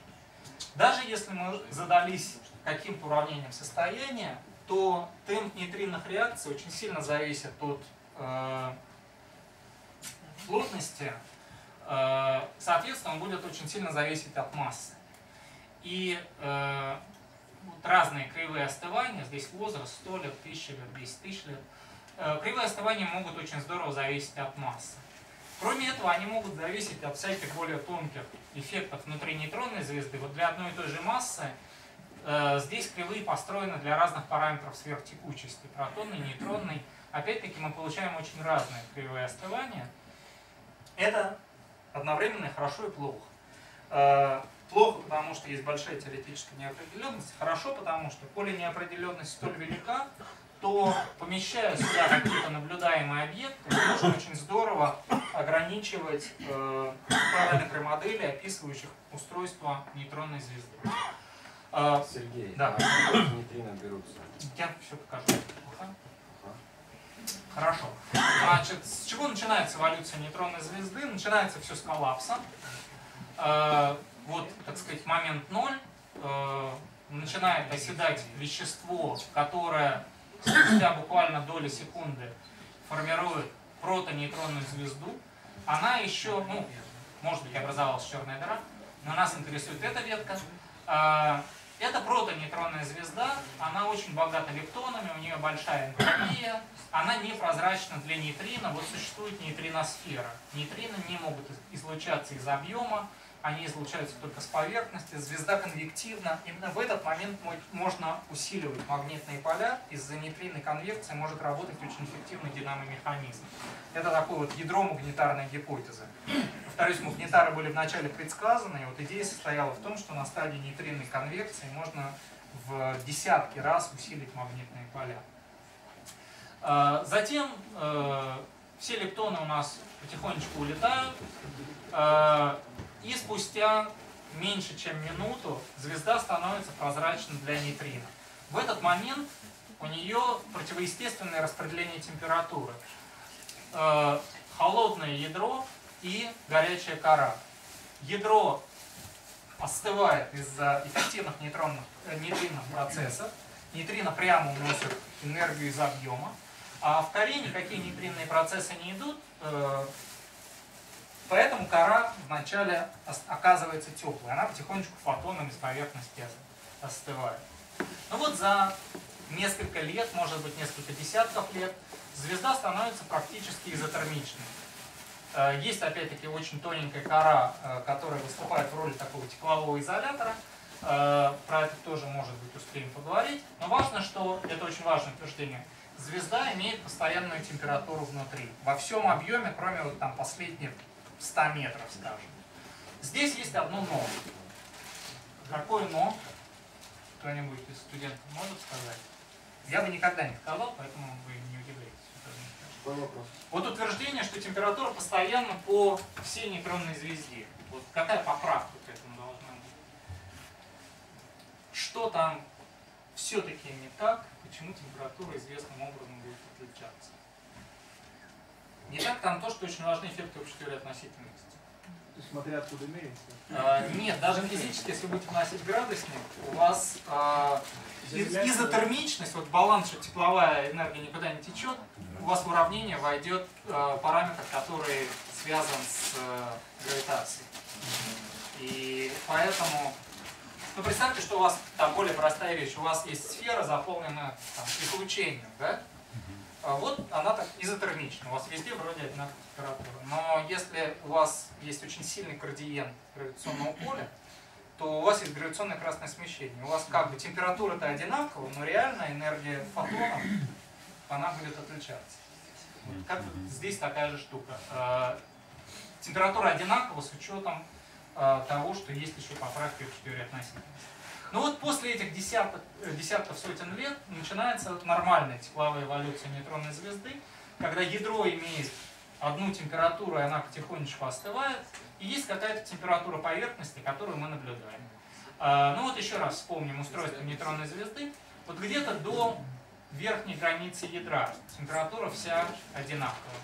Даже если мы задались каким-то уравнением состояния, то темп нейтринных реакций очень сильно зависит от э, плотности, э, соответственно, он будет очень сильно зависеть от массы. И э, вот разные кривые остывания, здесь возраст 100 лет, 1000 лет, 10 тысяч лет, э, кривые остывания могут очень здорово зависеть от массы. Кроме этого, они могут зависеть от всяких более тонких эффектов внутри нейтронной звезды. Вот для одной и той же массы здесь кривые построены для разных параметров сверхтекучести, протонной, нейтронной. Опять-таки мы получаем очень разные кривые остывания. Это одновременно хорошо и плохо. Э, плохо, потому что есть большая теоретическая неопределенность. Хорошо, потому что поле неопределенности столь велика, то помещая сюда какие-то наблюдаемые объекты, можем очень здорово ограничивать э, параметры модели, описывающих устройство нейтронной звезды. Э, Сергей, да. а нейтрино берутся? Я все покажу. Хорошо. Значит, с чего начинается эволюция нейтронной звезды? Начинается все с коллапса. Э, вот, так сказать, момент ноль. Э, начинает оседать вещество, которое спустя буквально доли секунды формирует протонейтронную звезду. Она еще, ну, может быть, образовалась черная дыра, но нас интересует эта ветка. Это протонейтронная звезда, она очень богата лептонами, у нее большая энтропия, она непрозрачна для нейтрина, вот существует нейтриносфера. Нейтрины не могут излучаться из объема, они излучаются только с поверхности, звезда конвективна. Именно в этот момент можно усиливать магнитные поля, из-за нейтринной конвекции может работать очень эффективный динамомеханизм. Это такое вот ядро магнитарной гипотезы. Повторюсь, магнитары были вначале предсказаны, и вот идея состояла в том, что на стадии нейтринной конвекции можно в десятки раз усилить магнитные поля. А, затем э, все лептоны у нас потихонечку улетают, а, и спустя меньше чем минуту звезда становится прозрачной для нейтрина. В этот момент у нее противоестественное распределение температуры. Э, холодное ядро и горячая кора. Ядро остывает из-за эффективных нейтронных, э, нейтринных процессов. Нейтрино прямо уносят энергию из объема. А в коре никакие нейтринные процессы не идут, э, Поэтому кора вначале оказывается теплой, она потихонечку фотонами с поверхности остывает. Ну вот за несколько лет, может быть несколько десятков лет, звезда становится практически изотермичной. Э, есть опять-таки очень тоненькая кора, э, которая выступает в роли такого теплового изолятора. Э, про это тоже, может быть, успеем поговорить. Но важно, что, это очень важное утверждение, звезда имеет постоянную температуру внутри. Во всем объеме, кроме вот там последних 100 метров, скажем. Здесь есть одно но. Какое но? Кто-нибудь из студентов может сказать? Я бы никогда не сказал, поэтому вы не удивляйтесь. Вот утверждение, что температура постоянно по всей нейтронной звезде. Вот какая поправка к этому должна быть? Что там все-таки не так, почему температура известным образом будет отличаться? Не так там то, что очень важны эффекты общей теории относительности. Смотря откуда меряется? А, нет, даже физически, если будете вносить градусник, у вас а, изотермичность, вот баланс, что тепловая энергия никуда не течет, у вас в уравнение войдет а, параметр, который связан с а, гравитацией. И поэтому, ну представьте, что у вас, там более простая вещь, у вас есть сфера, заполненная там, излучением, да? А вот она так изотермична, у вас везде вроде одинаковая температура. Но если у вас есть очень сильный градиент гравитационного поля, то у вас есть гравитационное красное смещение. У вас как бы температура-то одинаковая, но реальная энергия фотонов, она будет отличаться. Вот как здесь такая же штука. А, температура одинакова с учетом э, того, что есть еще поправки в теории относительности. Но вот после этих десяток, э, десятков сотен лет начинается нормальная тепловая эволюция нейтронной звезды, когда ядро имеет одну температуру, и она потихонечку остывает, и есть какая-то температура поверхности, которую мы наблюдаем. А, ну вот еще раз вспомним устройство нейтронной звезды. Вот где-то до верхней границы ядра температура вся одинаковая.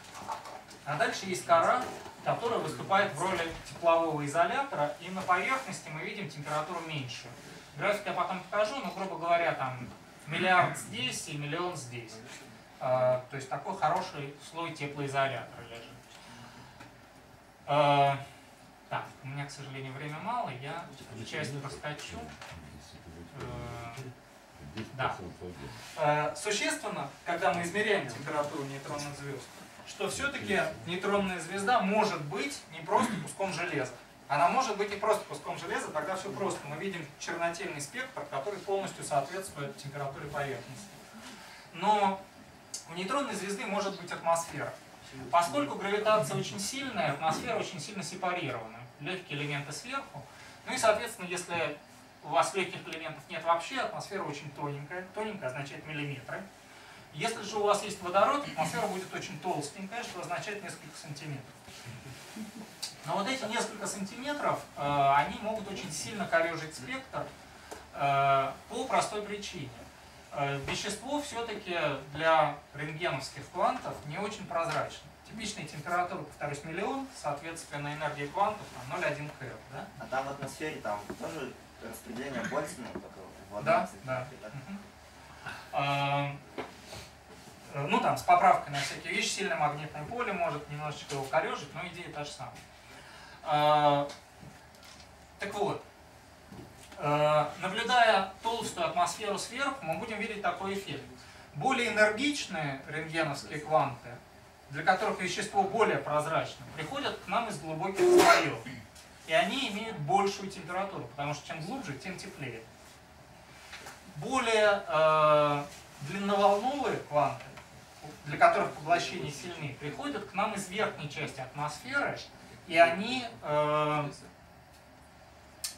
А дальше есть кора, которая выступает в роли теплового изолятора, и на поверхности мы видим температуру меньшую. График я потом покажу, но, грубо говоря, там миллиард здесь и миллион здесь. А, то есть такой хороший слой теплоизолятора лежит. А, так, у меня, к сожалению, время мало, я часть проскочу. Э, да. Существенно, когда мы измеряем температуру нейтронных звезд, что все-таки нейтронная звезда может быть не просто куском железа. Она может быть не просто куском железа, тогда все просто. Мы видим чернотельный спектр, который полностью соответствует температуре поверхности. Но у нейтронной звезды может быть атмосфера. Поскольку гравитация очень сильная, атмосфера очень сильно сепарирована. Легкие элементы сверху. Ну и, соответственно, если у вас легких элементов нет вообще, атмосфера очень тоненькая. Тоненькая означает миллиметры. Если же у вас есть водород, атмосфера будет очень толстенькая, что означает несколько сантиметров. Но вот эти несколько сантиметров, э, они могут очень сильно корежить спектр э, по простой причине. Э, вещество все-таки для рентгеновских квантов не очень прозрачно. Типичная температура, повторюсь, миллион, соответственно, энергия квантов там 0,1 КР. Да? А там в атмосфере там тоже распределение Больцмана, только в Да, да. А, ну там с поправкой на всякие вещи, сильное магнитное поле может немножечко его корежить, но идея та же самая. А, так вот, Э, наблюдая толстую атмосферу сверху, мы будем видеть такой эффект. Более энергичные рентгеновские кванты, для которых вещество более прозрачно, приходят к нам из глубоких слоев. И они имеют большую температуру, потому что чем глубже, тем теплее. Более э, длинноволновые кванты, для которых поглощение сильнее, приходят к нам из верхней части атмосферы, и они э,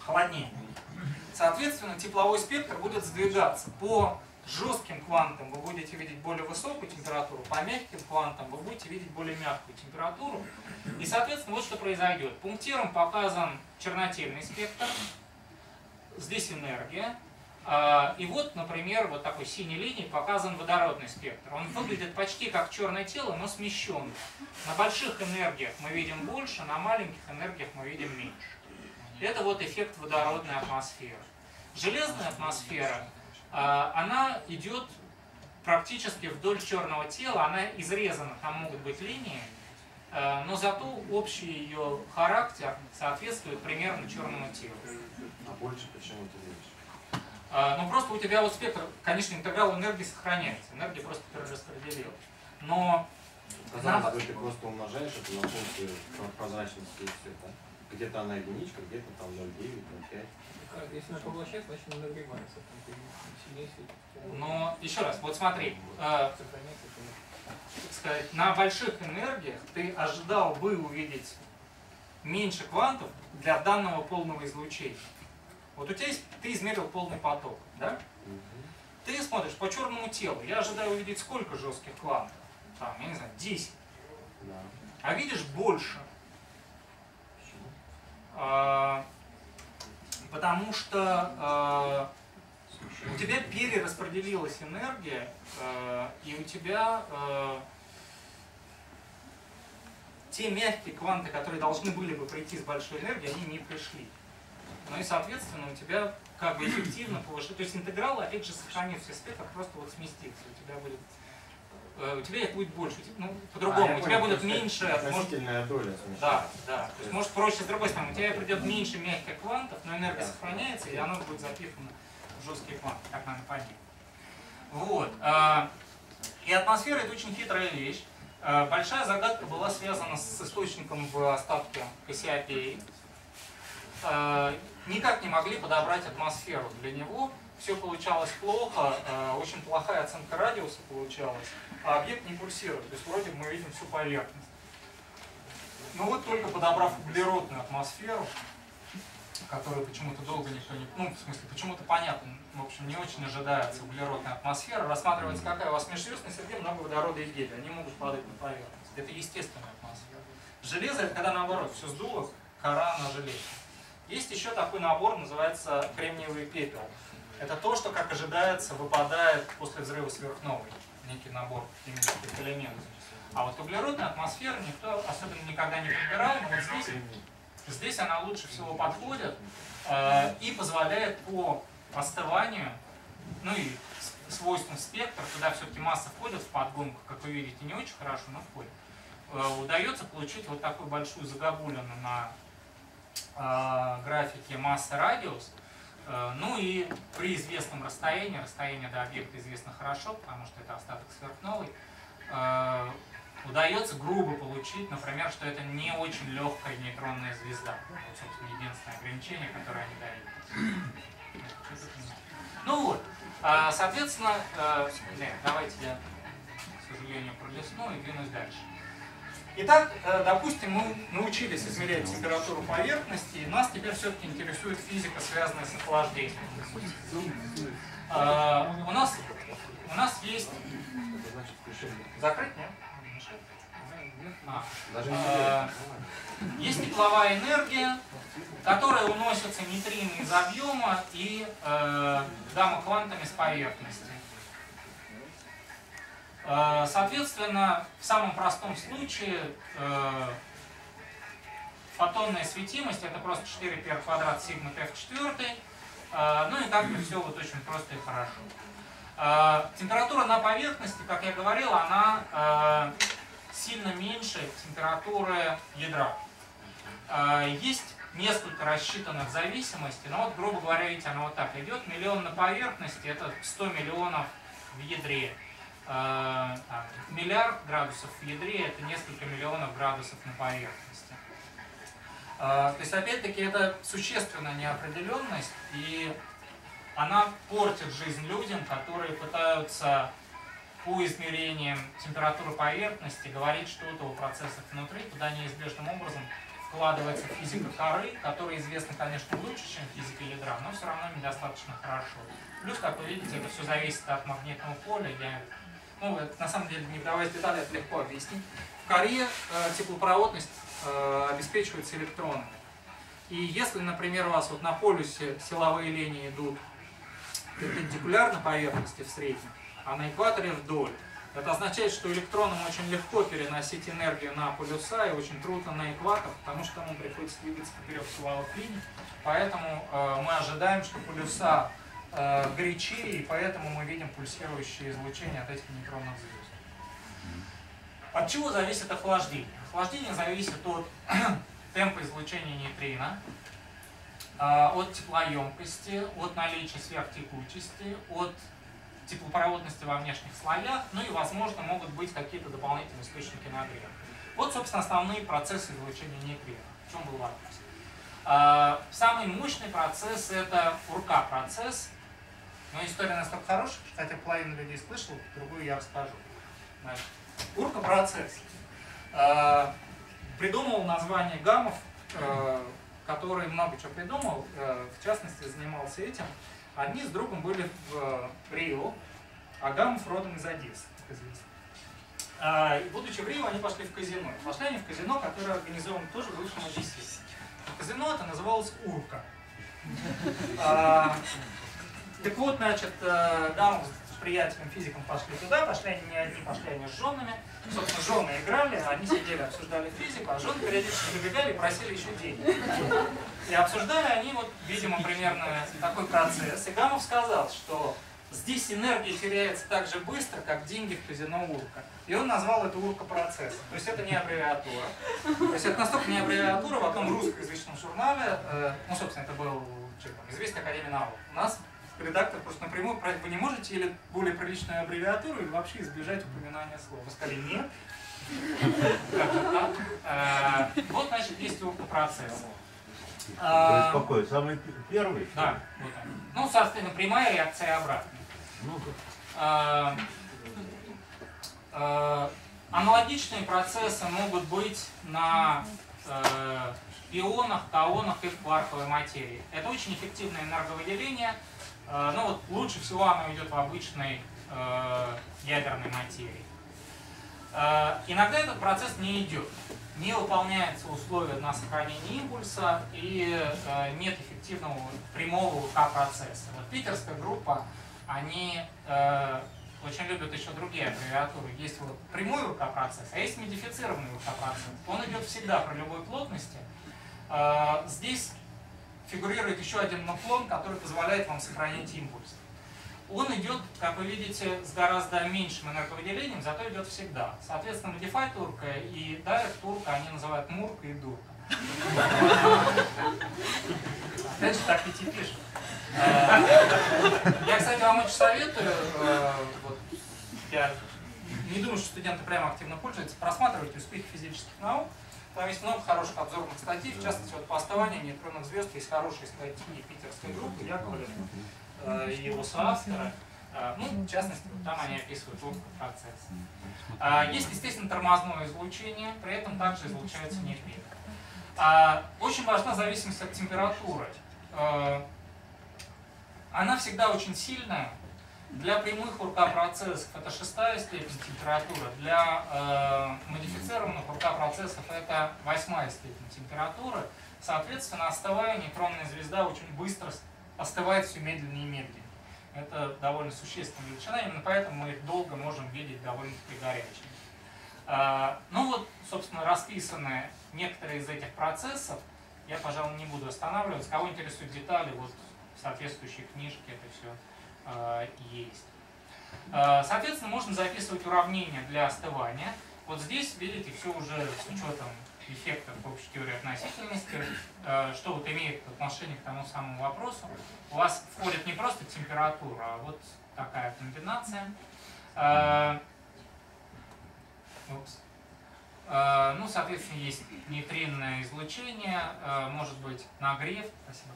холоднее. Соответственно, тепловой спектр будет сдвигаться. По жестким квантам вы будете видеть более высокую температуру, по мягким квантам вы будете видеть более мягкую температуру. И, соответственно, вот что произойдет. Пунктиром показан чернотельный спектр, здесь энергия. А, и вот, например, вот такой синей линией показан водородный спектр. Он выглядит почти как черное тело, но смещен. На больших энергиях мы видим больше, на маленьких энергиях мы видим меньше. Это вот эффект водородной атмосферы. Железная атмосфера, а, она идет практически вдоль черного тела, она изрезана, там могут быть линии, а, но зато общий ее характер соответствует примерно черному телу. А больше почему ты видишь? А, ну просто у тебя вот спектр, конечно, интеграл энергии сохраняется, энергия просто перераспределилась. Но Казалось бы, ты просто умножаешь это на функцию прозрачности и все, да? Где-то она единичка, где-то там 0,9, 0,5. Если она поглощает, значит она нагревается. Но еще раз, вот смотри, э, сказать, на больших энергиях ты ожидал бы увидеть меньше квантов для данного полного излучения. Вот у тебя есть, ты измерил полный поток, да? Ты смотришь по черному телу, я ожидаю увидеть сколько жестких квантов? Там, я не знаю, 10. Да. А видишь больше. А, потому что а, у тебя перераспределилась энергия, а, и у тебя те мягкие кванты, которые должны были бы прийти с большой энергией, они не пришли. Ну и, соответственно, у тебя как бы эффективно повышается. То есть интеграл, опять же, сохранит все спектр, просто вот сместится. У тебя будет Э, у тебя их будет больше, ну, по-другому, а, у тебя будет меньше... Может, доля Да, да. То есть, может, проще с другой стороны, у тебя придет меньше мягких квантов, но энергия да. сохраняется, и она будет запихана в жесткие кванты, как надо понять. Вот. А, и атмосфера это очень хитрая вещь. А, большая загадка была связана с источником в остатке Кассиопеи. Никак не могли подобрать атмосферу для него. Все получалось плохо, очень плохая оценка радиуса получалась а объект не пульсирует. То есть вроде мы видим всю поверхность. Но вот только подобрав углеродную атмосферу, который почему-то долго никто не... Ну, в смысле, почему-то понятно, в общем, не очень ожидается углеродная атмосфера. Рассматривается, какая у вас в межзвездной среде много водорода и гелия. Они могут падать на поверхность. Это естественная атмосфера. Железо, это когда наоборот, все сдуло, кора на железе. Есть еще такой набор, называется кремниевый пепел. Это то, что, как ожидается, выпадает после взрыва сверхновой. Некий набор химических элементов. А вот углеродная атмосфера никто особенно никогда не подбирал, но вот здесь, здесь она лучше всего подходит э, и позволяет по остыванию, ну и свойствам спектра, куда все-таки масса входит в подгонку, как вы видите, не очень хорошо, но входит, э, удается получить вот такую большую загогулину на графике масса-радиус, э, ну и при известном расстоянии, расстояние до объекта известно хорошо, потому что это остаток сверхновой, э, удается грубо получить, например, что это не очень легкая нейтронная звезда. Вот, собственно, единственное ограничение, которое они дают. Ну вот, а, соответственно, э, давайте я, к сожалению, пролесну и двинусь дальше. Итак, э, допустим, мы научились измерять температуру поверхности, и нас теперь все-таки интересует физика, связанная с охлаждением. А, у нас, у нас есть... Закрыть, нет? А, а, есть тепловая энергия, которая уносится нейтрино из объема и э, гамма-квантами с поверхности. Э, соответственно, в самом простом случае э, фотонная светимость это просто 4 пи квадрат сигма t в ну и как-то все вот очень просто и хорошо. Э, температура на поверхности, как я говорил, она сильно меньше температуры ядра. Есть несколько рассчитанных зависимостей, но вот, грубо говоря, видите, оно вот так идет. Миллион на поверхности – это 100 миллионов в ядре. А, миллиард градусов в ядре – это несколько миллионов градусов на поверхности. А, то есть, опять-таки, это существенная неопределенность, и она портит жизнь людям, которые пытаются по измерениям температуры поверхности говорить что-то о процессах внутри, туда неизбежным образом вкладывается физика коры, которая известна, конечно, лучше, чем физика ядра, но все равно недостаточно хорошо. Плюс, как вы видите, это все зависит от магнитного поля. Я, ну, это, на самом деле, не вдаваясь в детали, это легко объяснить. В коре э, теплопроводность э, обеспечивается электронами. И если, например, у вас вот на полюсе силовые линии идут перпендикулярно поверхности в среднем, а на экваторе вдоль. Это означает, что электронам очень легко переносить энергию на полюса и очень трудно на экватор, потому что ему приходится двигаться поперек силовых линий. Поэтому э, мы ожидаем, что полюса горячее, и поэтому мы видим пульсирующее излучение от этих нейтронных звезд. От чего зависит охлаждение? Охлаждение зависит от [CLEARS THROAT] темпа излучения нейтрино, э, от теплоемкости, от наличия сверхтекучести, от теплопроводности во внешних слоях, ну и, возможно, могут быть какие-то дополнительные источники нагрева. Вот, собственно, основные процессы излучения нейтрина. В чем был вопрос? А, самый мощный процесс – это УРК-процесс. Но история настолько хорошая, что хотя половина людей слышала, другую я расскажу. УРК-процесс. А, придумал название Гамов, а, который много чего придумал, в частности, занимался этим. Одни с другом были в Рио, а Гамов родом из Одессы, и будучи в Рио, они пошли в казино. Пошли они в казино, которое организовано тоже бывшим Одессе. Казино это называлось Урка. Так вот, значит, э, Гамов с приятелем физиком пошли туда, пошли они не одни, пошли они с женами. Собственно, жены играли, они сидели, обсуждали физику, а жены периодически забегали и просили еще денег. И обсуждали они вот, видимо, примерно такой процесс. И Гамов сказал, что здесь энергия теряется так же быстро, как деньги в казино Урка. И он назвал это Урка-процесс. То есть это не аббревиатура. То есть это настолько не аббревиатура, в одном русскоязычном журнале, э, ну, собственно, это был известный Академия наук. У нас редактор просто напрямую спросил, вы не можете или более приличную аббревиатуру, или вообще избежать упоминания слова. Мы сказали, нет. Э, вот, значит, есть Урка-процесс. То есть какой? Самый первый? Да. Ну, соответственно, прямая реакция обратная. Ну, а, аналогичные процессы могут быть на э, ионах, каонах и кварковой материи. Это очень эффективное энерговыделение. Э, ну вот лучше всего оно идет в обычной э, ядерной материи. Э, иногда этот процесс не идет. Не выполняются условия на сохранение импульса и нет эффективного прямого ВК-процесса. Вот питерская группа, они очень любят еще другие аббревиатуры. Есть вот прямой ВК-процесс, а есть модифицированный ВК-процесс. Он идет всегда при любой плотности. Здесь фигурирует еще один наклон, который позволяет вам сохранить импульс он идет, как вы видите, с гораздо меньшим энерговыделением, зато идет всегда. Соответственно, Modify турка и Direct турка они называют Мурка и Дурка. Опять же, так ведь пишут. Я, кстати, вам очень советую, э, я не думаю, что студенты прямо активно пользуются, просматривайте успехи физических наук. Там есть много хороших обзорных статей, в частности, вот по оставанию нейтронных звезд есть хорошие статьи питерской группы Яковлева Э, его соавтора. Э, ну, в частности, вот там они описывают лодку процесс. А, есть, естественно, тормозное излучение, при этом также излучаются нейтрино. А, очень важна зависимость от температуры. Э, она всегда очень сильная. Для прямых урка-процессов это шестая степень температуры, для э, модифицированных урка-процессов это восьмая степень температуры. Соответственно, остывая нейтронная звезда очень быстро остывает все медленнее и медленнее. Это довольно существенная величина, именно поэтому мы их долго можем видеть довольно-таки горячими. А, ну вот, собственно, расписаны некоторые из этих процессов. Я, пожалуй, не буду останавливаться. Кого интересуют детали, вот в соответствующей книжке это все есть. А, соответственно, можно записывать уравнения для остывания. Вот здесь, видите, все уже с учетом эффектов общей теории относительности, э, что вот имеет отношение к тому самому вопросу. У вас входит не просто температура, а вот такая комбинация. Упс. Ну, соответственно, есть нейтринное излучение, может быть нагрев. Спасибо.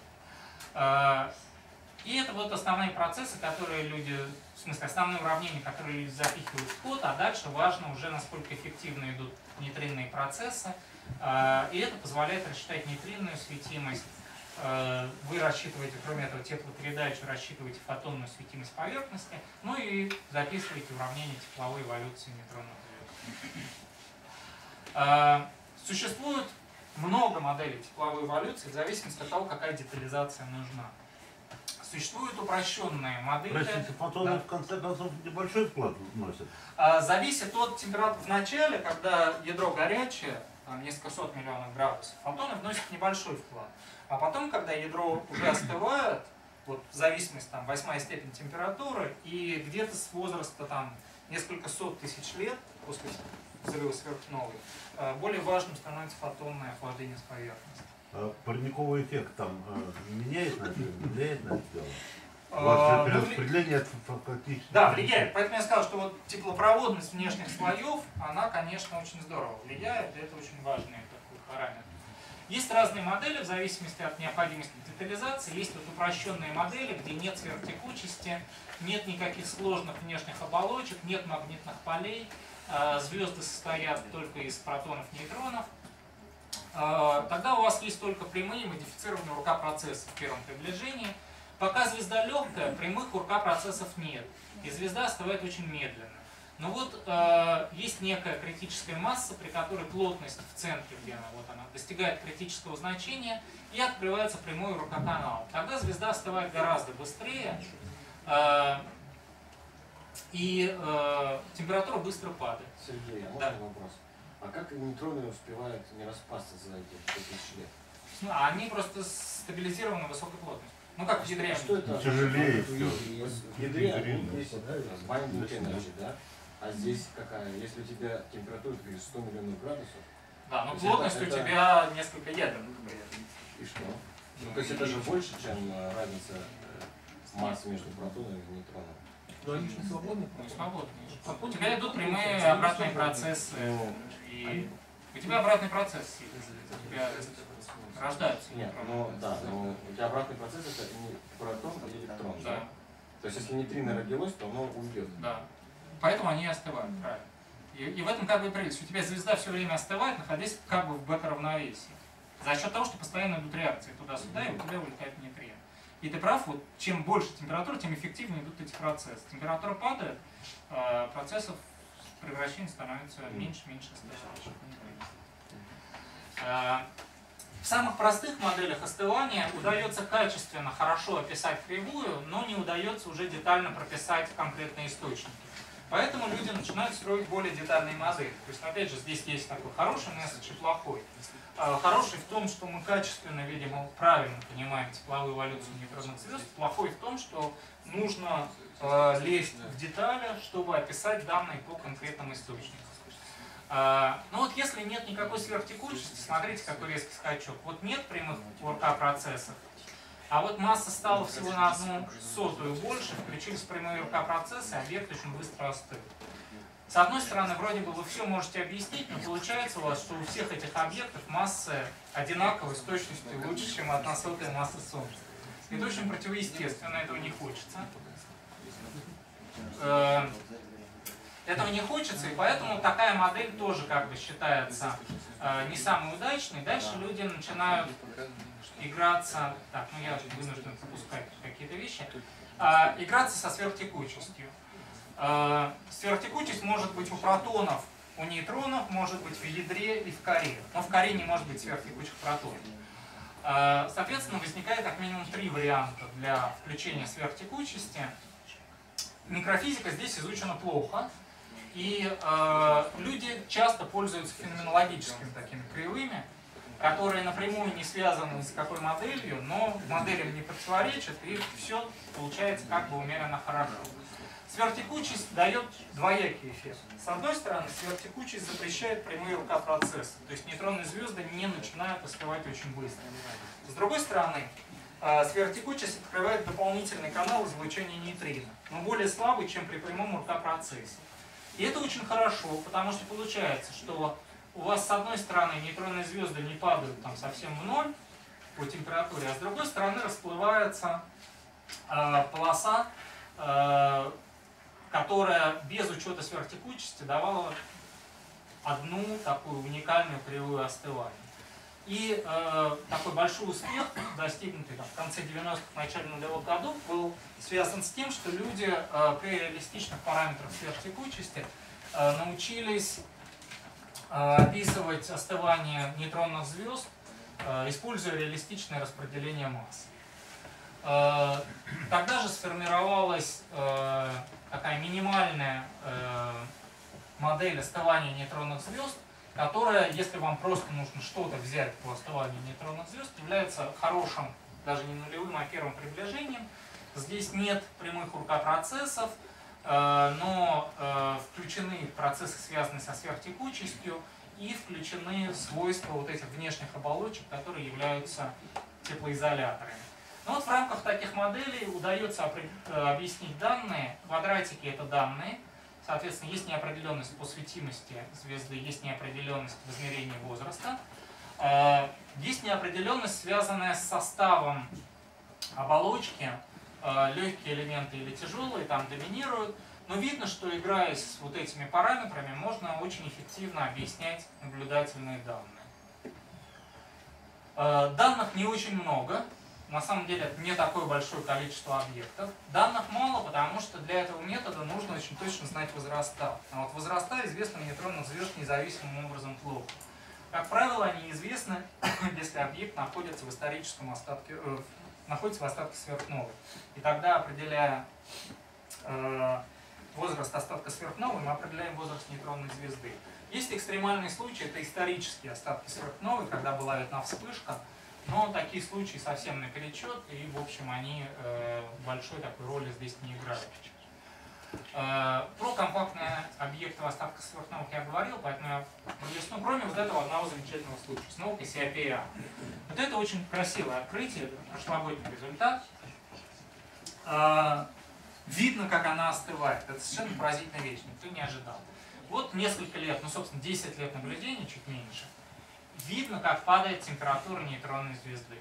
И это вот основные процессы, которые люди, в смысле основные уравнения, которые люди запихивают в код, а дальше важно уже, насколько эффективно идут нейтринные процессы, а, и это позволяет рассчитать нейтринную светимость. А, вы рассчитываете, кроме этого, теплопередачу, рассчитываете фотонную светимость поверхности, ну и записываете уравнение тепловой эволюции нейтронных звезд. А, существует много моделей тепловой эволюции в зависимости от того, какая детализация нужна. Существуют упрощенные модели. Простите, фотоны да. в конце концов небольшой вклад вносят? Зависит от температуры в начале, когда ядро горячее, там, несколько сот миллионов градусов, фотоны вносят небольшой вклад. А потом, когда ядро уже остывает, вот в зависимости, там, восьмая степень температуры, и где-то с возраста там несколько сот тысяч лет после взрыва сверхновой, э, более важным становится фотонное охлаждение с поверхности. А парниковый эффект там э, меняет на это, влияет на это дело? А, распределение фактически. Да, влияет. Поэтому я сказал, что вот теплопроводность внешних слоев, она, конечно, очень здорово влияет, это очень важный такой параметр. Есть разные модели в зависимости от необходимости детализации. Есть вот упрощенные модели, где нет сверхтекучести, нет никаких сложных внешних оболочек, нет магнитных полей. А, звезды состоят только из протонов и нейтронов. А, тогда у вас есть только прямые модифицированные рука процесса в первом приближении – Пока звезда легкая, прямых урка процессов нет. И звезда остывает очень медленно. Но вот э, есть некая критическая масса, при которой плотность в центре, где она, вот она достигает критического значения, и открывается прямой рукоканал. Тогда звезда остывает гораздо быстрее, э, и э, температура быстро падает. Сергей, а можно да. вопрос? А как нейтроны успевают не распасться за эти 5000 лет? Ну, они просто стабилизированы высокой плотностью. Ну как в ядре? Что это? Тяжелее все. В ядре есть binding energy, да? А здесь какая? Если у тебя температура, ты 100 миллионов градусов. Да, но плотность это, у тебя несколько ядер. И что? Ну, то есть это же больше, чем э, разница э, масс между протоном и нейтроном. Но они же не свободны? Ну, свободны. У тебя идут прямые обратные процессы. И у тебя обратный процесс. У тебя рождаются. Нет, ну да, но у тебя обратный процесс это не протон и электрон. Да. да. То есть если нейтрино родилось, то оно уйдет. Да. Поэтому они остывают, правильно. И, и в этом как бы прелесть. У тебя звезда все время остывает, находясь как бы в бета-равновесии. За счет того, что постоянно идут реакции туда-сюда, и у тебя улетает нейтрин. И ты прав, вот чем больше температура, тем эффективнее идут эти процессы. Температура падает, э, процессов превращения становится меньше, меньше остается. Э, в самых простых моделях остывания удается качественно, хорошо описать кривую, но не удается уже детально прописать конкретные источники. Поэтому люди начинают строить более детальные модели. То есть, опять же, здесь есть такой хороший месседж и плохой. А, хороший в том, что мы качественно, видимо, правильно понимаем тепловую эволюцию нейтронных звезд. Плохой в том, что нужно э, лезть в детали, чтобы описать данные по конкретным источникам. А, ну вот если нет никакой сверхтекучести, смотрите, какой резкий скачок. Вот нет прямых УРК процессов, а вот масса стала всего на одну сотую больше, включились прямые РК процессы, объект очень быстро остыл. С одной стороны, вроде бы вы все можете объяснить, но получается у вас, что у всех этих объектов массы одинаковой с точностью лучше, чем одна сотая масса Солнца. Это очень противоестественно, этого не хочется. Э, этого не хочется, и поэтому такая модель тоже как бы считается э, не самой удачной. Дальше люди начинают играться, так, ну я вынужден пропускать какие-то вещи, а, играться со сверхтекучестью. А, сверхтекучесть может быть у протонов, у нейтронов, может быть в ядре и в коре, но в коре не может быть сверхтекучих протонов. А, соответственно, возникает как минимум три варианта для включения сверхтекучести. Микрофизика здесь изучена плохо, и э, люди часто пользуются феноменологическими такими кривыми, которые напрямую не связаны с какой моделью, но моделям не противоречат, и все получается как бы умеренно хорошо. Сверхтекучесть дает двоякий эффект. С одной стороны, сверхтекучесть запрещает прямые рукопроцессы, то есть нейтронные звезды не начинают остывать очень быстро. С другой стороны, э, сверхтекучесть открывает дополнительный канал излучения нейтрина, но более слабый, чем при прямом рукопроцессе. И это очень хорошо, потому что получается, что у вас с одной стороны нейтронные звезды не падают там совсем в ноль по температуре, а с другой стороны расплывается э, полоса, э, которая без учета сверхтекучести давала одну такую уникальную кривую остывания. И э, такой большой успех, достигнутый там, в конце 90-х, начале нулевых годов, был связан с тем, что люди э, при реалистичных параметрах сверхтекучести э, научились Э, описывать остывание нейтронных звезд, э, используя реалистичное распределение масс. Э, тогда же сформировалась такая минимальная модель остывания нейтронных звезд, которая, если вам просто нужно что-то взять по остыванию нейтронных звезд, является хорошим, даже не нулевым, а первым приближением. Здесь нет прямых рукопроцессов, Э, но э, включены процессы, связанные со сверхтекучестью, и включены свойства вот этих внешних оболочек, которые являются теплоизоляторами. Но вот в рамках таких моделей удается э, объяснить данные. Квадратики это данные. Соответственно, есть неопределенность по светимости звезды, есть неопределенность в измерении возраста. Есть неопределенность, связанная с составом оболочки, Э, легкие элементы или тяжелые там доминируют. Но видно, что играя с вот этими параметрами, можно очень эффективно объяснять наблюдательные данные. Э, данных не очень много, на самом деле это не такое большое количество объектов. Данных мало, потому что для этого метода нужно очень точно знать возраста. А вот возраста известны нейтронных звезд независимым образом плохо. Как правило, они известны, [COUGHS] если объект находится в историческом остатке, э, находится в остатке сверхновой. И тогда, определяя э, возраст остатка сверхновой, мы определяем возраст нейтронной звезды. Есть экстремальные случаи, это исторические остатки сверхновой, когда была видна вспышка, но такие случаи совсем наперечет, и, в общем, они э, большой такой роли здесь не играют. Э, про компактные объекты в остатках сверхновых я говорил, поэтому я проясню, кроме вот этого одного замечательного случая с наукой. Вот это очень красивое открытие, прошлогодний результат. Э, видно, как она остывает. Это совершенно поразительная вещь, никто не ожидал. Вот несколько лет, ну, собственно, 10 лет наблюдения, чуть меньше. Видно, как падает температура нейтронной звезды.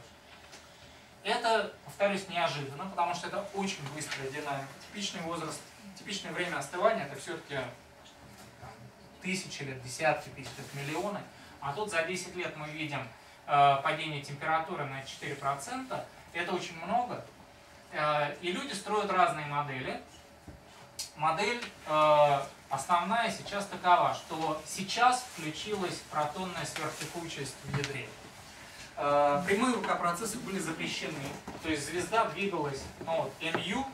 Это, повторюсь, неожиданно, потому что это очень быстрая динамика. Типичный возраст типичное время остывания это все-таки тысячи лет, десятки тысяч лет, миллионы. А тут за 10 лет мы видим э, падение температуры на 4%. Это очень много. Э, и люди строят разные модели. Модель э, основная сейчас такова, что сейчас включилась протонная сверхтекучесть в ядре. Э, прямые рукопроцессы были запрещены. То есть звезда двигалась, ну вот, MU,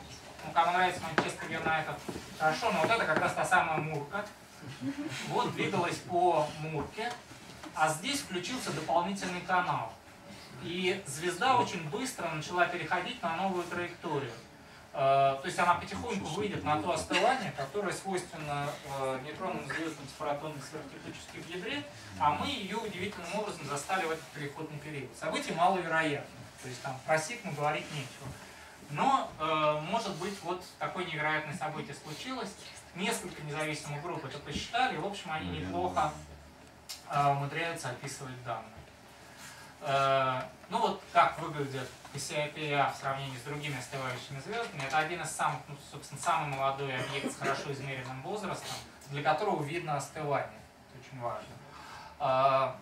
ну, кому нравится Манчестер Юнайтед, хорошо, но вот это как раз та самая Мурка. Вот двигалась по Мурке, а здесь включился дополнительный канал. И звезда очень быстро начала переходить на новую траекторию. Э, то есть она потихоньку выйдет на то остывание, которое свойственно э, нейтронным звездам с протонной сверхтекучестью в ядре, а мы ее удивительным образом застали в этот переходный период. Событие маловероятно. То есть там про сигму говорить нечего. Но, э, может быть, вот такое невероятное событие случилось. Несколько независимых групп это посчитали, и, в общем, они неплохо умудряются описывать данные. Э, ну вот как выглядит PCIPA в сравнении с другими остывающими звездами. Это один из самых, ну, собственно, самый молодой объект с хорошо измеренным возрастом, для которого видно остывание. Это очень важно. Э,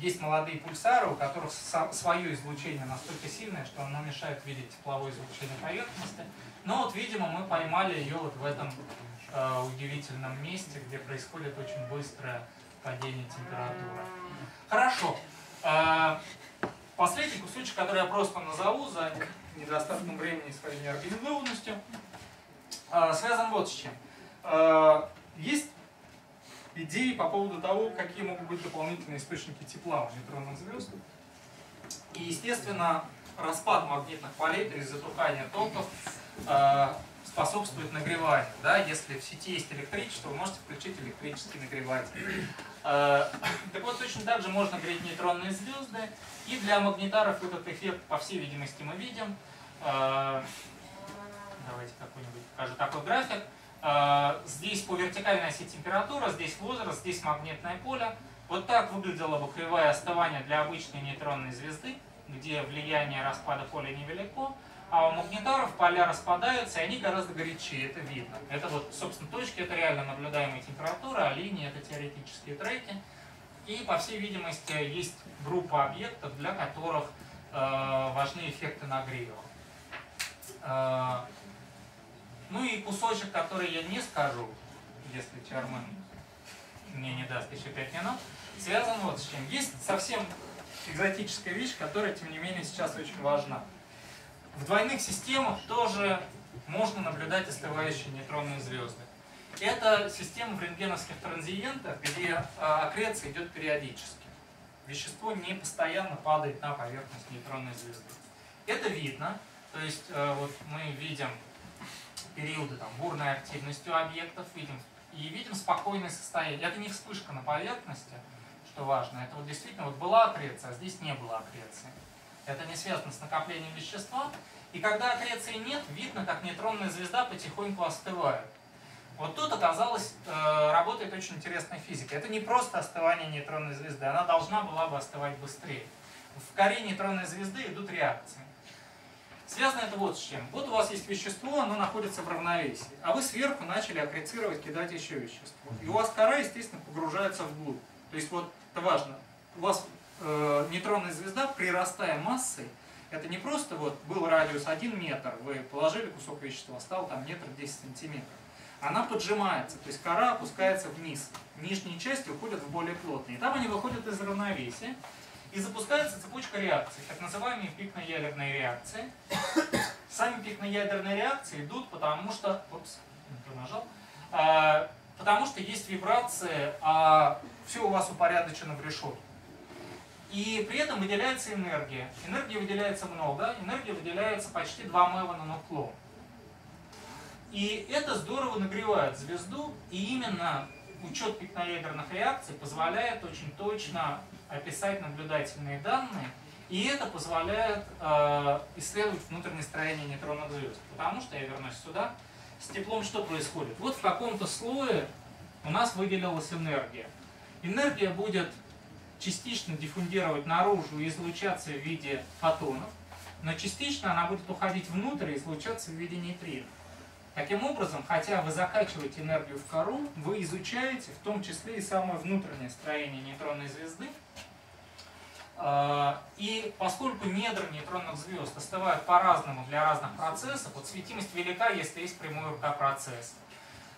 есть молодые пульсары, у которых свое излучение настолько сильное, что оно мешает видеть тепловое излучение поверхности. Но вот, видимо, мы поймали ее вот в этом э, удивительном месте, где происходит очень быстрое падение температуры. Хорошо. А, последний кусочек, который я просто назову за недостатком времени и своей неорганизованностью, а, связан вот с чем. А, есть идеи по поводу того, какие могут быть дополнительные источники тепла у нейтронных звезд. И, естественно, распад магнитных полей при затухании токов способствует нагреванию. Да? Если в сети есть электричество, вы можете включить электрический нагреватель. Э, [COUGHS] так вот, точно так же можно греть нейтронные звезды. И для магнитаров этот эффект, по всей видимости, мы видим. Э, давайте какой-нибудь покажу такой график. Э, здесь по вертикальной оси температура, здесь возраст, здесь магнитное поле. Вот так выглядело бы кривое остывание для обычной нейтронной звезды, где влияние распада поля невелико. А у магнитаров поля распадаются, и они гораздо горячее, это видно. Это вот, собственно, точки, это реально наблюдаемая температура, а линии это теоретические треки. И, по всей видимости, есть группа объектов, для которых э, важны эффекты нагрева. Э, ну и кусочек, который я не скажу, если Чармен мне не даст еще 5 минут, связан вот с чем. Есть совсем экзотическая вещь, которая, тем не менее, сейчас очень важна. В двойных системах тоже можно наблюдать остывающие нейтронные звезды. Это система в рентгеновских транзиентах, где а, аккреция идет периодически. Вещество не постоянно падает на поверхность нейтронной звезды. Это видно, то есть э, вот мы видим периоды там, бурной активности у объектов, видим, и видим спокойное состояние. Это не вспышка на поверхности, что важно, это вот действительно вот была аккреция, а здесь не было аккреции. Это не связано с накоплением вещества. И когда аккреции нет, видно, как нейтронная звезда потихоньку остывает. Вот тут оказалось, э, работает очень интересная физика. Это не просто остывание нейтронной звезды, она должна была бы остывать быстрее. В коре нейтронной звезды идут реакции. Связано это вот с чем. Вот у вас есть вещество, оно находится в равновесии, а вы сверху начали аккрецировать, кидать еще вещество. И у вас кора, естественно, погружается вглубь. То есть вот это важно. У вас э, нейтронная звезда, прирастая массой, это не просто вот был радиус 1 метр, вы положили кусок вещества, стал там метр 10 сантиметров. Она поджимается, то есть кора опускается вниз. Нижние части уходят в более плотные. там они выходят из равновесия. И запускается цепочка реакций, так называемые пикноядерные реакции. Сами пикноядерные реакции идут, потому что... Опс, нажал. А, потому что есть вибрации, а все у вас упорядочено в решетку. И при этом выделяется энергия. Энергии выделяется много, энергия выделяется почти 2 мэва на нуклон. И это здорово нагревает звезду, и именно учет пикноядерных реакций позволяет очень точно описать наблюдательные данные, и это позволяет э, исследовать внутреннее строение нейтронных звезд. Потому что, я вернусь сюда, с теплом что происходит? Вот в каком-то слое у нас выделилась энергия. Энергия будет частично диффундировать наружу и излучаться в виде фотонов, но частично она будет уходить внутрь и излучаться в виде нейтринов. Таким образом, хотя вы закачиваете энергию в кору, вы изучаете в том числе и самое внутреннее строение нейтронной звезды. А, и поскольку недра нейтронных звезд остывают по-разному для разных процессов, вот светимость велика, если есть прямой РК процесс.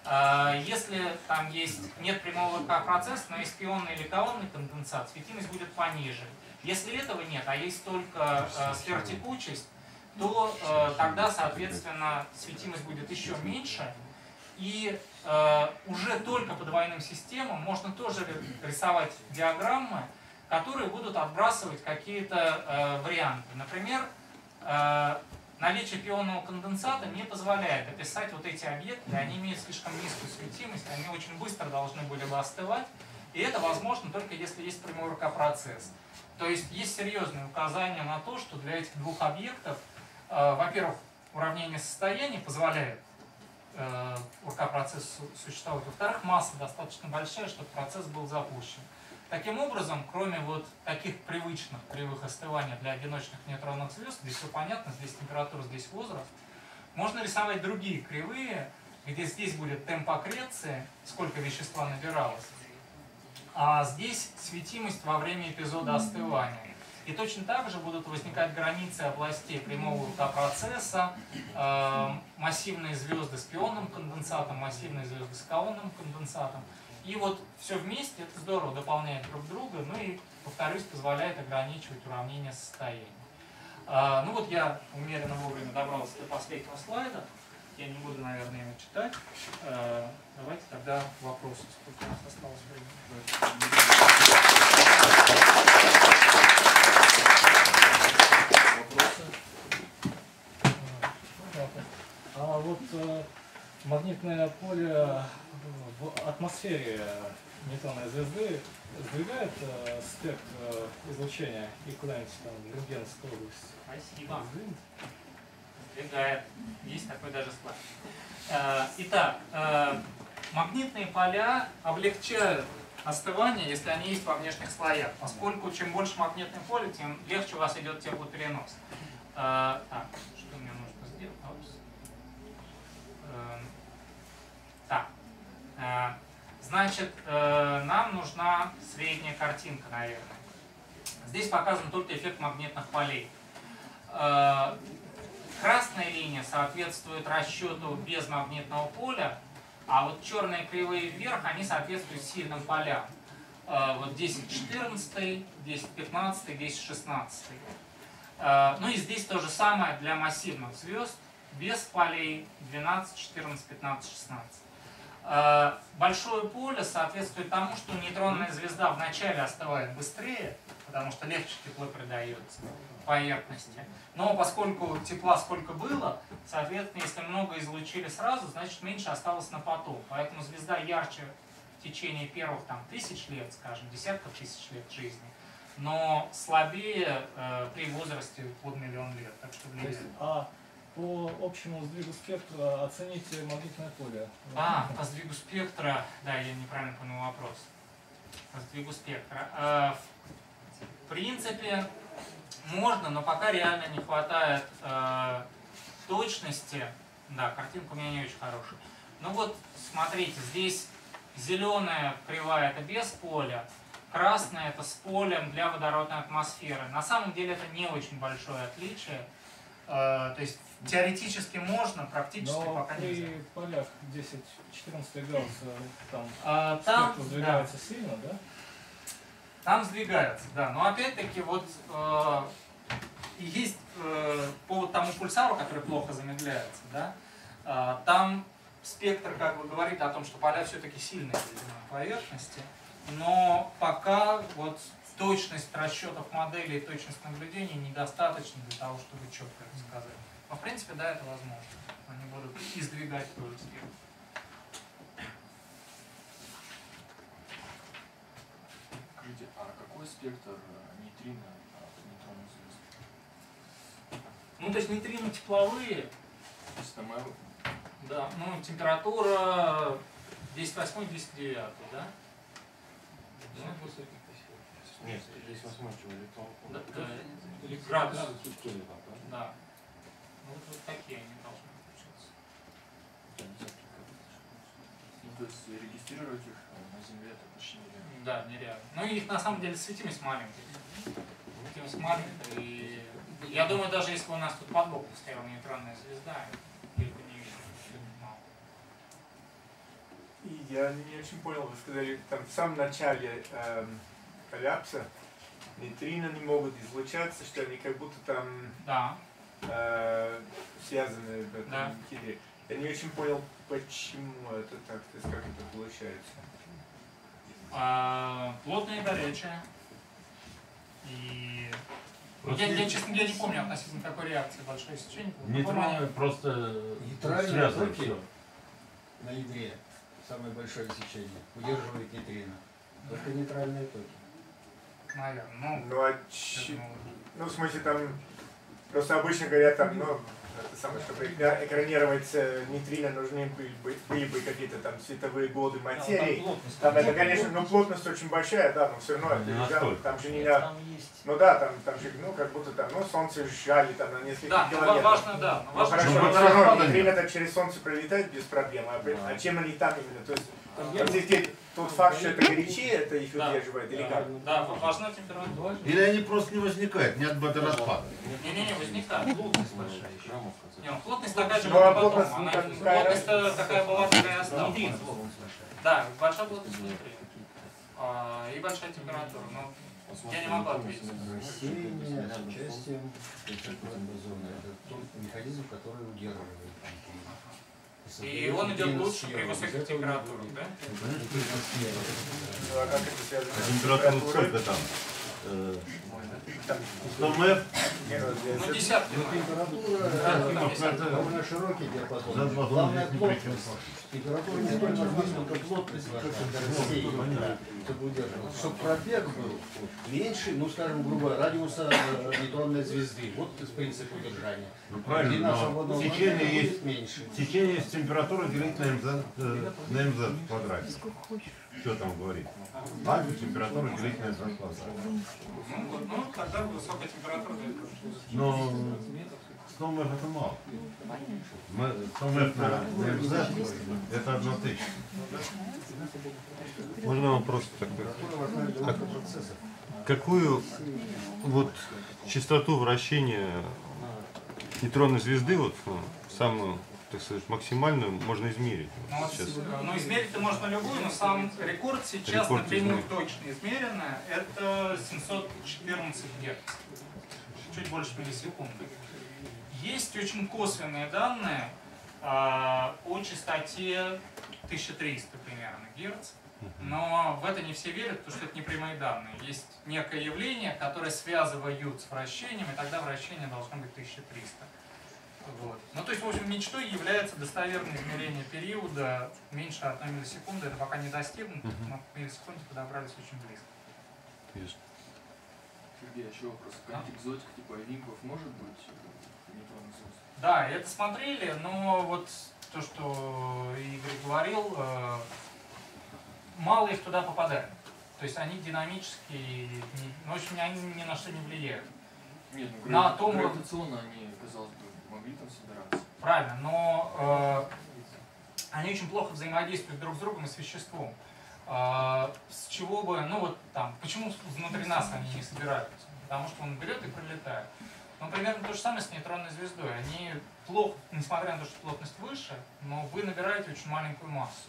А, если там есть, нет прямого РК процесса, но есть пионный или колонный конденсат, светимость будет пониже. Если этого нет, а есть только э, сверхтекучесть, то э, тогда, соответственно, светимость будет еще меньше. И э, уже только по двойным системам можно тоже рисовать диаграммы, которые будут отбрасывать какие-то э, варианты. Например, э, наличие пионного конденсата не позволяет описать вот эти объекты, они имеют слишком низкую светимость, они очень быстро должны были бы остывать, и это возможно только если есть прямой рукопроцесс. То есть есть серьезные указания на то, что для этих двух объектов, э, во-первых, уравнение состояния позволяет э, РК-процесс существовать, во-вторых, масса достаточно большая, чтобы процесс был запущен. Таким образом, кроме вот таких привычных кривых остывания для одиночных нейтронных звезд, здесь все понятно, здесь температура, здесь возраст, можно рисовать другие кривые, где здесь будет темп аккреции, сколько вещества набиралось, а здесь светимость во время эпизода остывания. И точно так же будут возникать границы областей прямого процесса, э, массивные звезды с пионным конденсатом, массивные звезды с каонным конденсатом. И вот все вместе это здорово дополняет друг друга, ну и, повторюсь, позволяет ограничивать уравнение состояния. А, ну вот я умеренно вовремя добрался до последнего слайда. Я не буду, наверное, его читать. А, давайте тогда вопросы. Сколько у нас осталось времени? Вопросы? А вот э, магнитное поле в атмосфере нейтронной звезды сдвигает э, спектр э, излучения и куда-нибудь там рентгеновскую область? Спасибо. Сдвигает. Есть такой даже слайд. Э, итак, э, магнитные поля облегчают остывание, если они есть во внешних слоях, поскольку чем больше магнитное поле, тем легче у вас идет теплоперенос. Э, так, что мне нужно сделать? Так. Э, значит, э, нам нужна средняя картинка, наверное. Здесь показан только эффект магнитных полей. Э, красная линия соответствует расчету без магнитного поля, а вот черные кривые вверх, они соответствуют сильным полям. Вот 10-14, 10-15, 10-16. Ну и здесь то же самое для массивных звезд, без полей 12, 14, 15, 16. Э, большое поле соответствует тому, что нейтронная звезда вначале остывает быстрее, потому что легче тепло придается поверхности. Но поскольку тепла сколько было, соответственно, если много излучили сразу, значит меньше осталось на поток. Поэтому звезда ярче в течение первых там, тысяч лет, скажем, десятков тысяч лет жизни, но слабее э, при возрасте под миллион лет. Так что влияет. А по общему сдвигу спектра оцените магнитное поле. А, по сдвигу спектра, да, я неправильно понял вопрос. По сдвигу спектра. А, в принципе, можно, но пока реально не хватает э, точности. Да, картинка у меня не очень хорошая. Ну вот, смотрите, здесь зеленая кривая это без поля, красная это с полем для водородной атмосферы. На самом деле это не очень большое отличие. Э, то есть теоретически можно, практически Но пока при нельзя. полях 10-14 градусов там, А, там, сдвигается да, сильно, да? там сдвигается, да. Но опять-таки вот э, есть э, по тому пульсару, который плохо замедляется, да, э, там спектр как бы говорит о том, что поля все-таки сильные на поверхности, но пока вот точность расчетов моделей и точность наблюдений недостаточно для того, чтобы четко сказать. Но в принципе, да, это возможно. Они будут издвигать тоже спектр. Скажите, а какой спектр э, нейтрино от нейтронных звезд? Ну, то есть нейтрино тепловые, То есть там да, ну, температура 10 8 10 9 да? Нет, здесь восьмой чего электрон. Да, да, градус. Да. Ну, вот, вот такие они должны получаться. Ну, то есть регистрировать их э, на Земле это почти нереально. Да, нереально. Ну, и их на самом деле светимость маленькая. его смотрит. И я думаю, даже если у нас тут под боком стояла нейтронная звезда, не мало. И я не очень понял, вы сказали, там в самом начале эм, коллапса нейтрино не могут излучаться, что они как будто там Да. Э, связаны в этом Да. ядре. Я не очень понял, почему это так, то есть как это получается. А, плотное и горячее. И я, я, честно говоря, не помню относительно какой реакции большое сечение. Нейтроны просто Нейтральные связаны токи все. на ядре, самое большое сечение, удерживает нейтрино. Только нейтральные токи. Наверное. Ну, Ну а я ч- ну в смысле там просто обычно говорят там, ну, это самое, чтобы экра- экранировать э, нейтрино нужны были бы, были бы какие-то там световые годы материи. Там это, конечно, ну плотность очень большая, да, но все равно это Не нельзя, там же не на, ну да, там, там же, ну как будто там, ну солнце сжали там на несколько Да, ну, километров. важно, да. но Ну важно, хорошо, но это все равно нейтрино через солнце пролетает без проблем, а, а чем они там именно, то есть там здесь тот факт, что это горячее, это их Да. удерживает, или как? да, важна температура. Или они просто не возникают, нет водораспада. Не-не-не, возникает. Плотность большая еще. Не, ну, плотность такая же, Ну, как потом. плотность, ну, Она, такая была, такая осталась. Да, большая плотность внутри. А, и большая температура. Но Я не могу ответить. Рассеяние с участием. Это тот механизм, который удерживает. И он идет лучше при высоких температурах, да? Ну, а как это связано с Температура температурой? сколько там? Э, Там, 100 МФ не, ну, десятки. Температура э, есть довольно широкий за диапазон. два Главное плотность. Температура не сколько плотность чтобы удерживать. Чтобы пробег был меньше, ну скажем, грубо, радиуса э, нейтронной звезды. Вот принцип удержания. Ну правильно, но течение есть меньше. Течение с температурой делить на МЗ, э, на МЗ в квадрате. Что там говорить? Альфа температуру делить на. Ну, тогда высокая температура. Но 100 МФ это мало. Мы- 100 МФ на, МЗ это одна тысяча. Можно вопрос такой? Температура Как-. Какую вот частоту вращения нейтронной звезды, вот самую, так сказать, максимальную, можно измерить Ну, вот, сейчас? э, ну, измерить-то можно любую, но сам рекорд сейчас Рекорд напрямую измерить. точно измеренный, это 714 Гц. Чуть больше миллисекунды. Есть очень косвенные данные а, о частоте 1300 примерно Гц. Но в это не все верят, потому что это не прямые данные. Есть некое явление, которое связывают с вращением, и тогда вращение должно быть 1300. Вот. Ну, то есть, в общем, мечтой является достоверное измерение периода меньше 1 миллисекунды. Это пока не достигнуто, Мгм. но к миллисекунде подобрались очень близко. Ясно. Сергей, а еще вопрос. Какая-нибудь экзотика типа Олимпов может быть э, нейтронных звезд? Да, это смотрели, но вот то, что Игорь говорил, э, мало их туда попадает. То есть они динамически, не- ну, в общем, они ни на что не влияют. Нет, ну На том гравитационно они, могли там собираться. Правильно, но э, они очень плохо взаимодействуют друг с другом и с веществом. Э, с чего бы, ну вот там, почему внутри нас они не собираются? Потому что он берет и прилетает. Ну, примерно то же самое с нейтронной звездой. Они плохо, несмотря на то, что плотность выше, но вы набираете очень маленькую массу.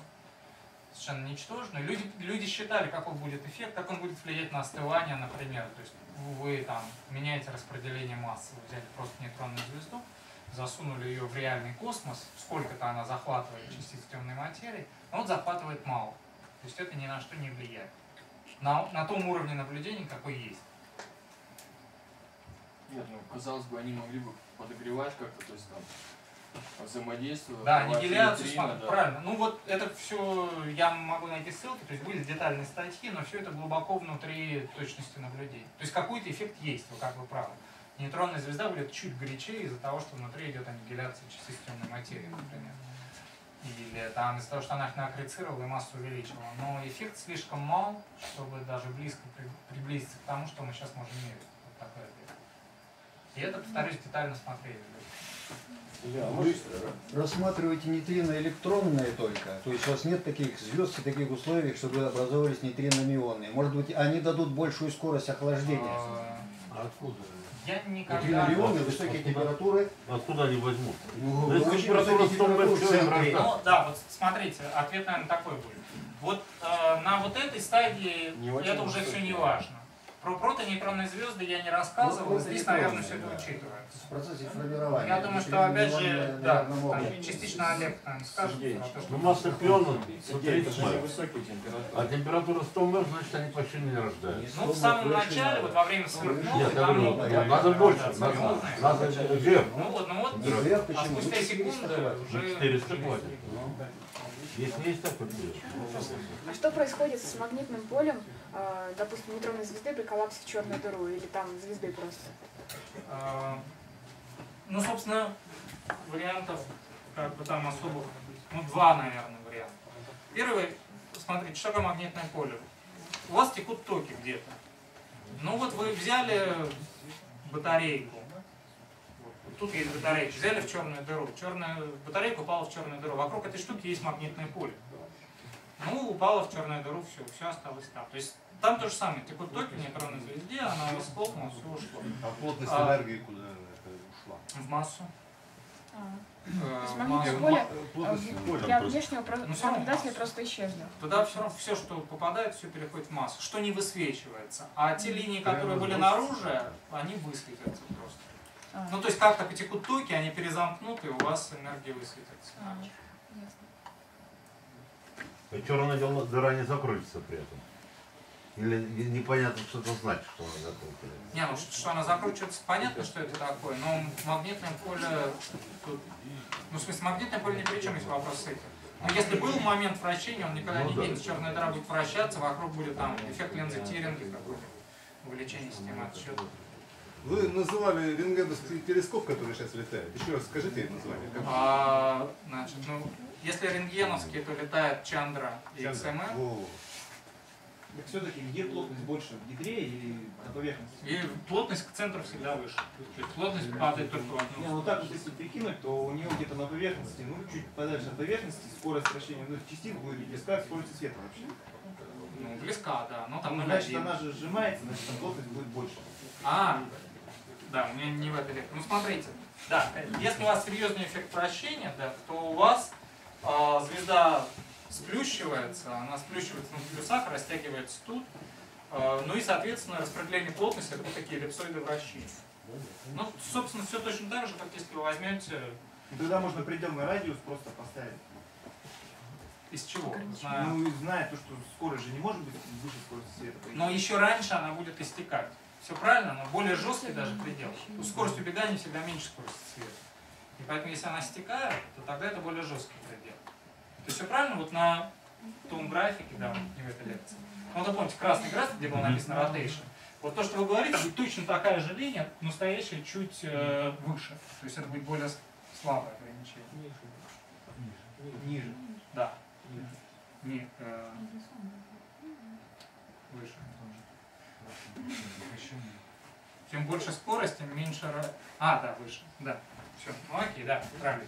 Совершенно ничтожную. Люди, люди считали, какой будет эффект, как он будет влиять на остывание, например. То есть вы там меняете распределение массы, вы взяли просто нейтронную звезду, засунули ее в реальный космос, сколько-то она захватывает частиц темной материи, но вот захватывает мало. То есть это ни на что не влияет. На, на том уровне наблюдения, какой есть. Нет, ну казалось бы, они могли бы подогревать как-то, то есть там взаимодействовать. Да, аннигиляцию, да. правильно. Ну вот это все, я могу найти ссылки, то есть были детальные статьи, но все это глубоко внутри точности наблюдений. То есть какой-то эффект есть, вы как бы правы. Нейтронная звезда будет чуть горячее из-за того, что внутри идет аннигиляция частиц темной материи, например. Или там из-за того, что она их нааккрецировала и массу увеличила. Но эффект слишком мал, чтобы даже близко при- приблизиться к тому, что мы сейчас можем мерить. Вот такой эффект. И это, повторюсь, детально смотрели. Вы рассматриваете нейтрино электронные только, то есть у вас нет таких звезд и таких условий, чтобы образовывались нейтрино-мионные. Может быть, они дадут большую скорость охлаждения. А, А А откуда? Я никогда... Триллионы, высокие температуры. Откуда они возьмут? Ну, Ну, если очень температура высокие 100 температуры метров в центре. вращается. Ну да, вот смотрите, ответ, наверное, такой будет. Вот э, на вот этой стадии Не это уже все высокий. не важно. Про протонейтронные звезды я не рассказывал, Ну, здесь, наверное, все это да. учитывается. В процессе формирования. Я думаю, что опять же, да, там частично Олег наверное, скажет. То, что- Ну, масса пиона Сергей, 130 это же не метров. высокие температуры. А температура 100 метров, значит, они почти не рождаются. Ну, в самом начале, вот во время сверхновой, Нет, я там говорю, могут надо больше, надо, надо вверх. Ну вот, ну вот, а спустя Ну, 400 секунды хватит. уже... 400 хватит. Если есть такой период. А что происходит с магнитным полем, э, допустим, нейтронной звезды при коллапсе в черную дыру или там звезды просто? А, Ну, собственно, вариантов как бы там особых, ну, два, наверное, варианта. Первый, смотрите, что такое магнитное поле? У вас текут токи где-то. Ну вот вы взяли батарейку, тут есть батарейка, взяли в черную дыру, черная батарейка упала в черную дыру, вокруг этой штуки есть магнитное поле. Ну, упала в черную дыру, все, все осталось там. То есть там то же самое, текут токи в нейтронной звезде, она схлопнула, все ушло. А плотность А- энергии куда ушла? В массу. То есть в магнитное поле для внешнего Ну, наблюдателя просто исчезло. Туда все равно все, что попадает, все переходит в массу, что не высвечивается. А те линии, которые были наружу, они высветятся просто. А, Ну, то есть как-то потекут токи, они перезамкнут, и у вас энергия высветится. а, ясно. Черная дела- дыра не закроется при этом. Или не- непонятно, что это значит, что она закроется. Не, ну что, что она закручивается, понятно, что это такое, но магнитное поле тут... Ну, в смысле, магнитное поле ни при чем, если вопрос с этим. Но если был момент вращения, он никогда Ну не да. денется, черная дыра будет вращаться, вокруг будет там эффект лензы Тиринга какой-то, увеличение системы отсчета. Вы называли рентгеновский телескоп, который сейчас летает. Еще раз скажите это название. Как- А, значит, ну, если рентгеновский, то летает Чандра и. Во. Так все-таки где плотность больше, в ядре или на поверхности? И плотность к центру всегда выше. То есть плотность падает только в Не, одну. ну так вот если прикинуть, то у нее где-то на поверхности, ну чуть подальше от поверхности, скорость вращения ну, частиц будет близка к скорости света вообще. Ну, близка, да. Ну, там Ну, 0,1. значит, она же сжимается, значит, там плотность будет больше. А, да, у меня не в этой лекции. Ну, смотрите, да, если у вас серьезный эффект вращения, да, то у вас а, звезда сплющивается, она сплющивается на плюсах, растягивается тут, а, ну и, соответственно, распределение плотности, это вот такие эллипсоиды вращения. Ну, собственно, все точно так же, как если вы возьмете И тогда можно предельный радиус просто поставить. из чего? Ну, зная то, что скорость же не может быть выше скорости света. Но еще раньше она будет истекать. Все правильно, но более жесткий даже предел. У скорость убегания всегда меньше скорости света. И поэтому, если она стекает, то тогда это более жесткий предел. То есть все правильно вот на том графике, да, не в этой лекции. Ну, вот помните, красный график, где было написано rotation. Вот то, что вы говорите, будет точно такая же линия, но стоящая чуть э, выше. То есть это будет более слабое ограничение. Ниже. Да. Не, э, выше. Чем больше скорость, тем меньше... А, да, выше. Да. Все. Ну окей, да, правильно.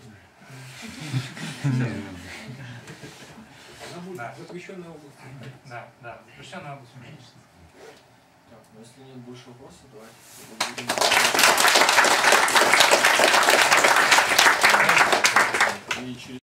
Да. Запрещенная область. Да, да. Запрещенная область уменьшится. Так, ну если нет больше вопросов, давайте. И через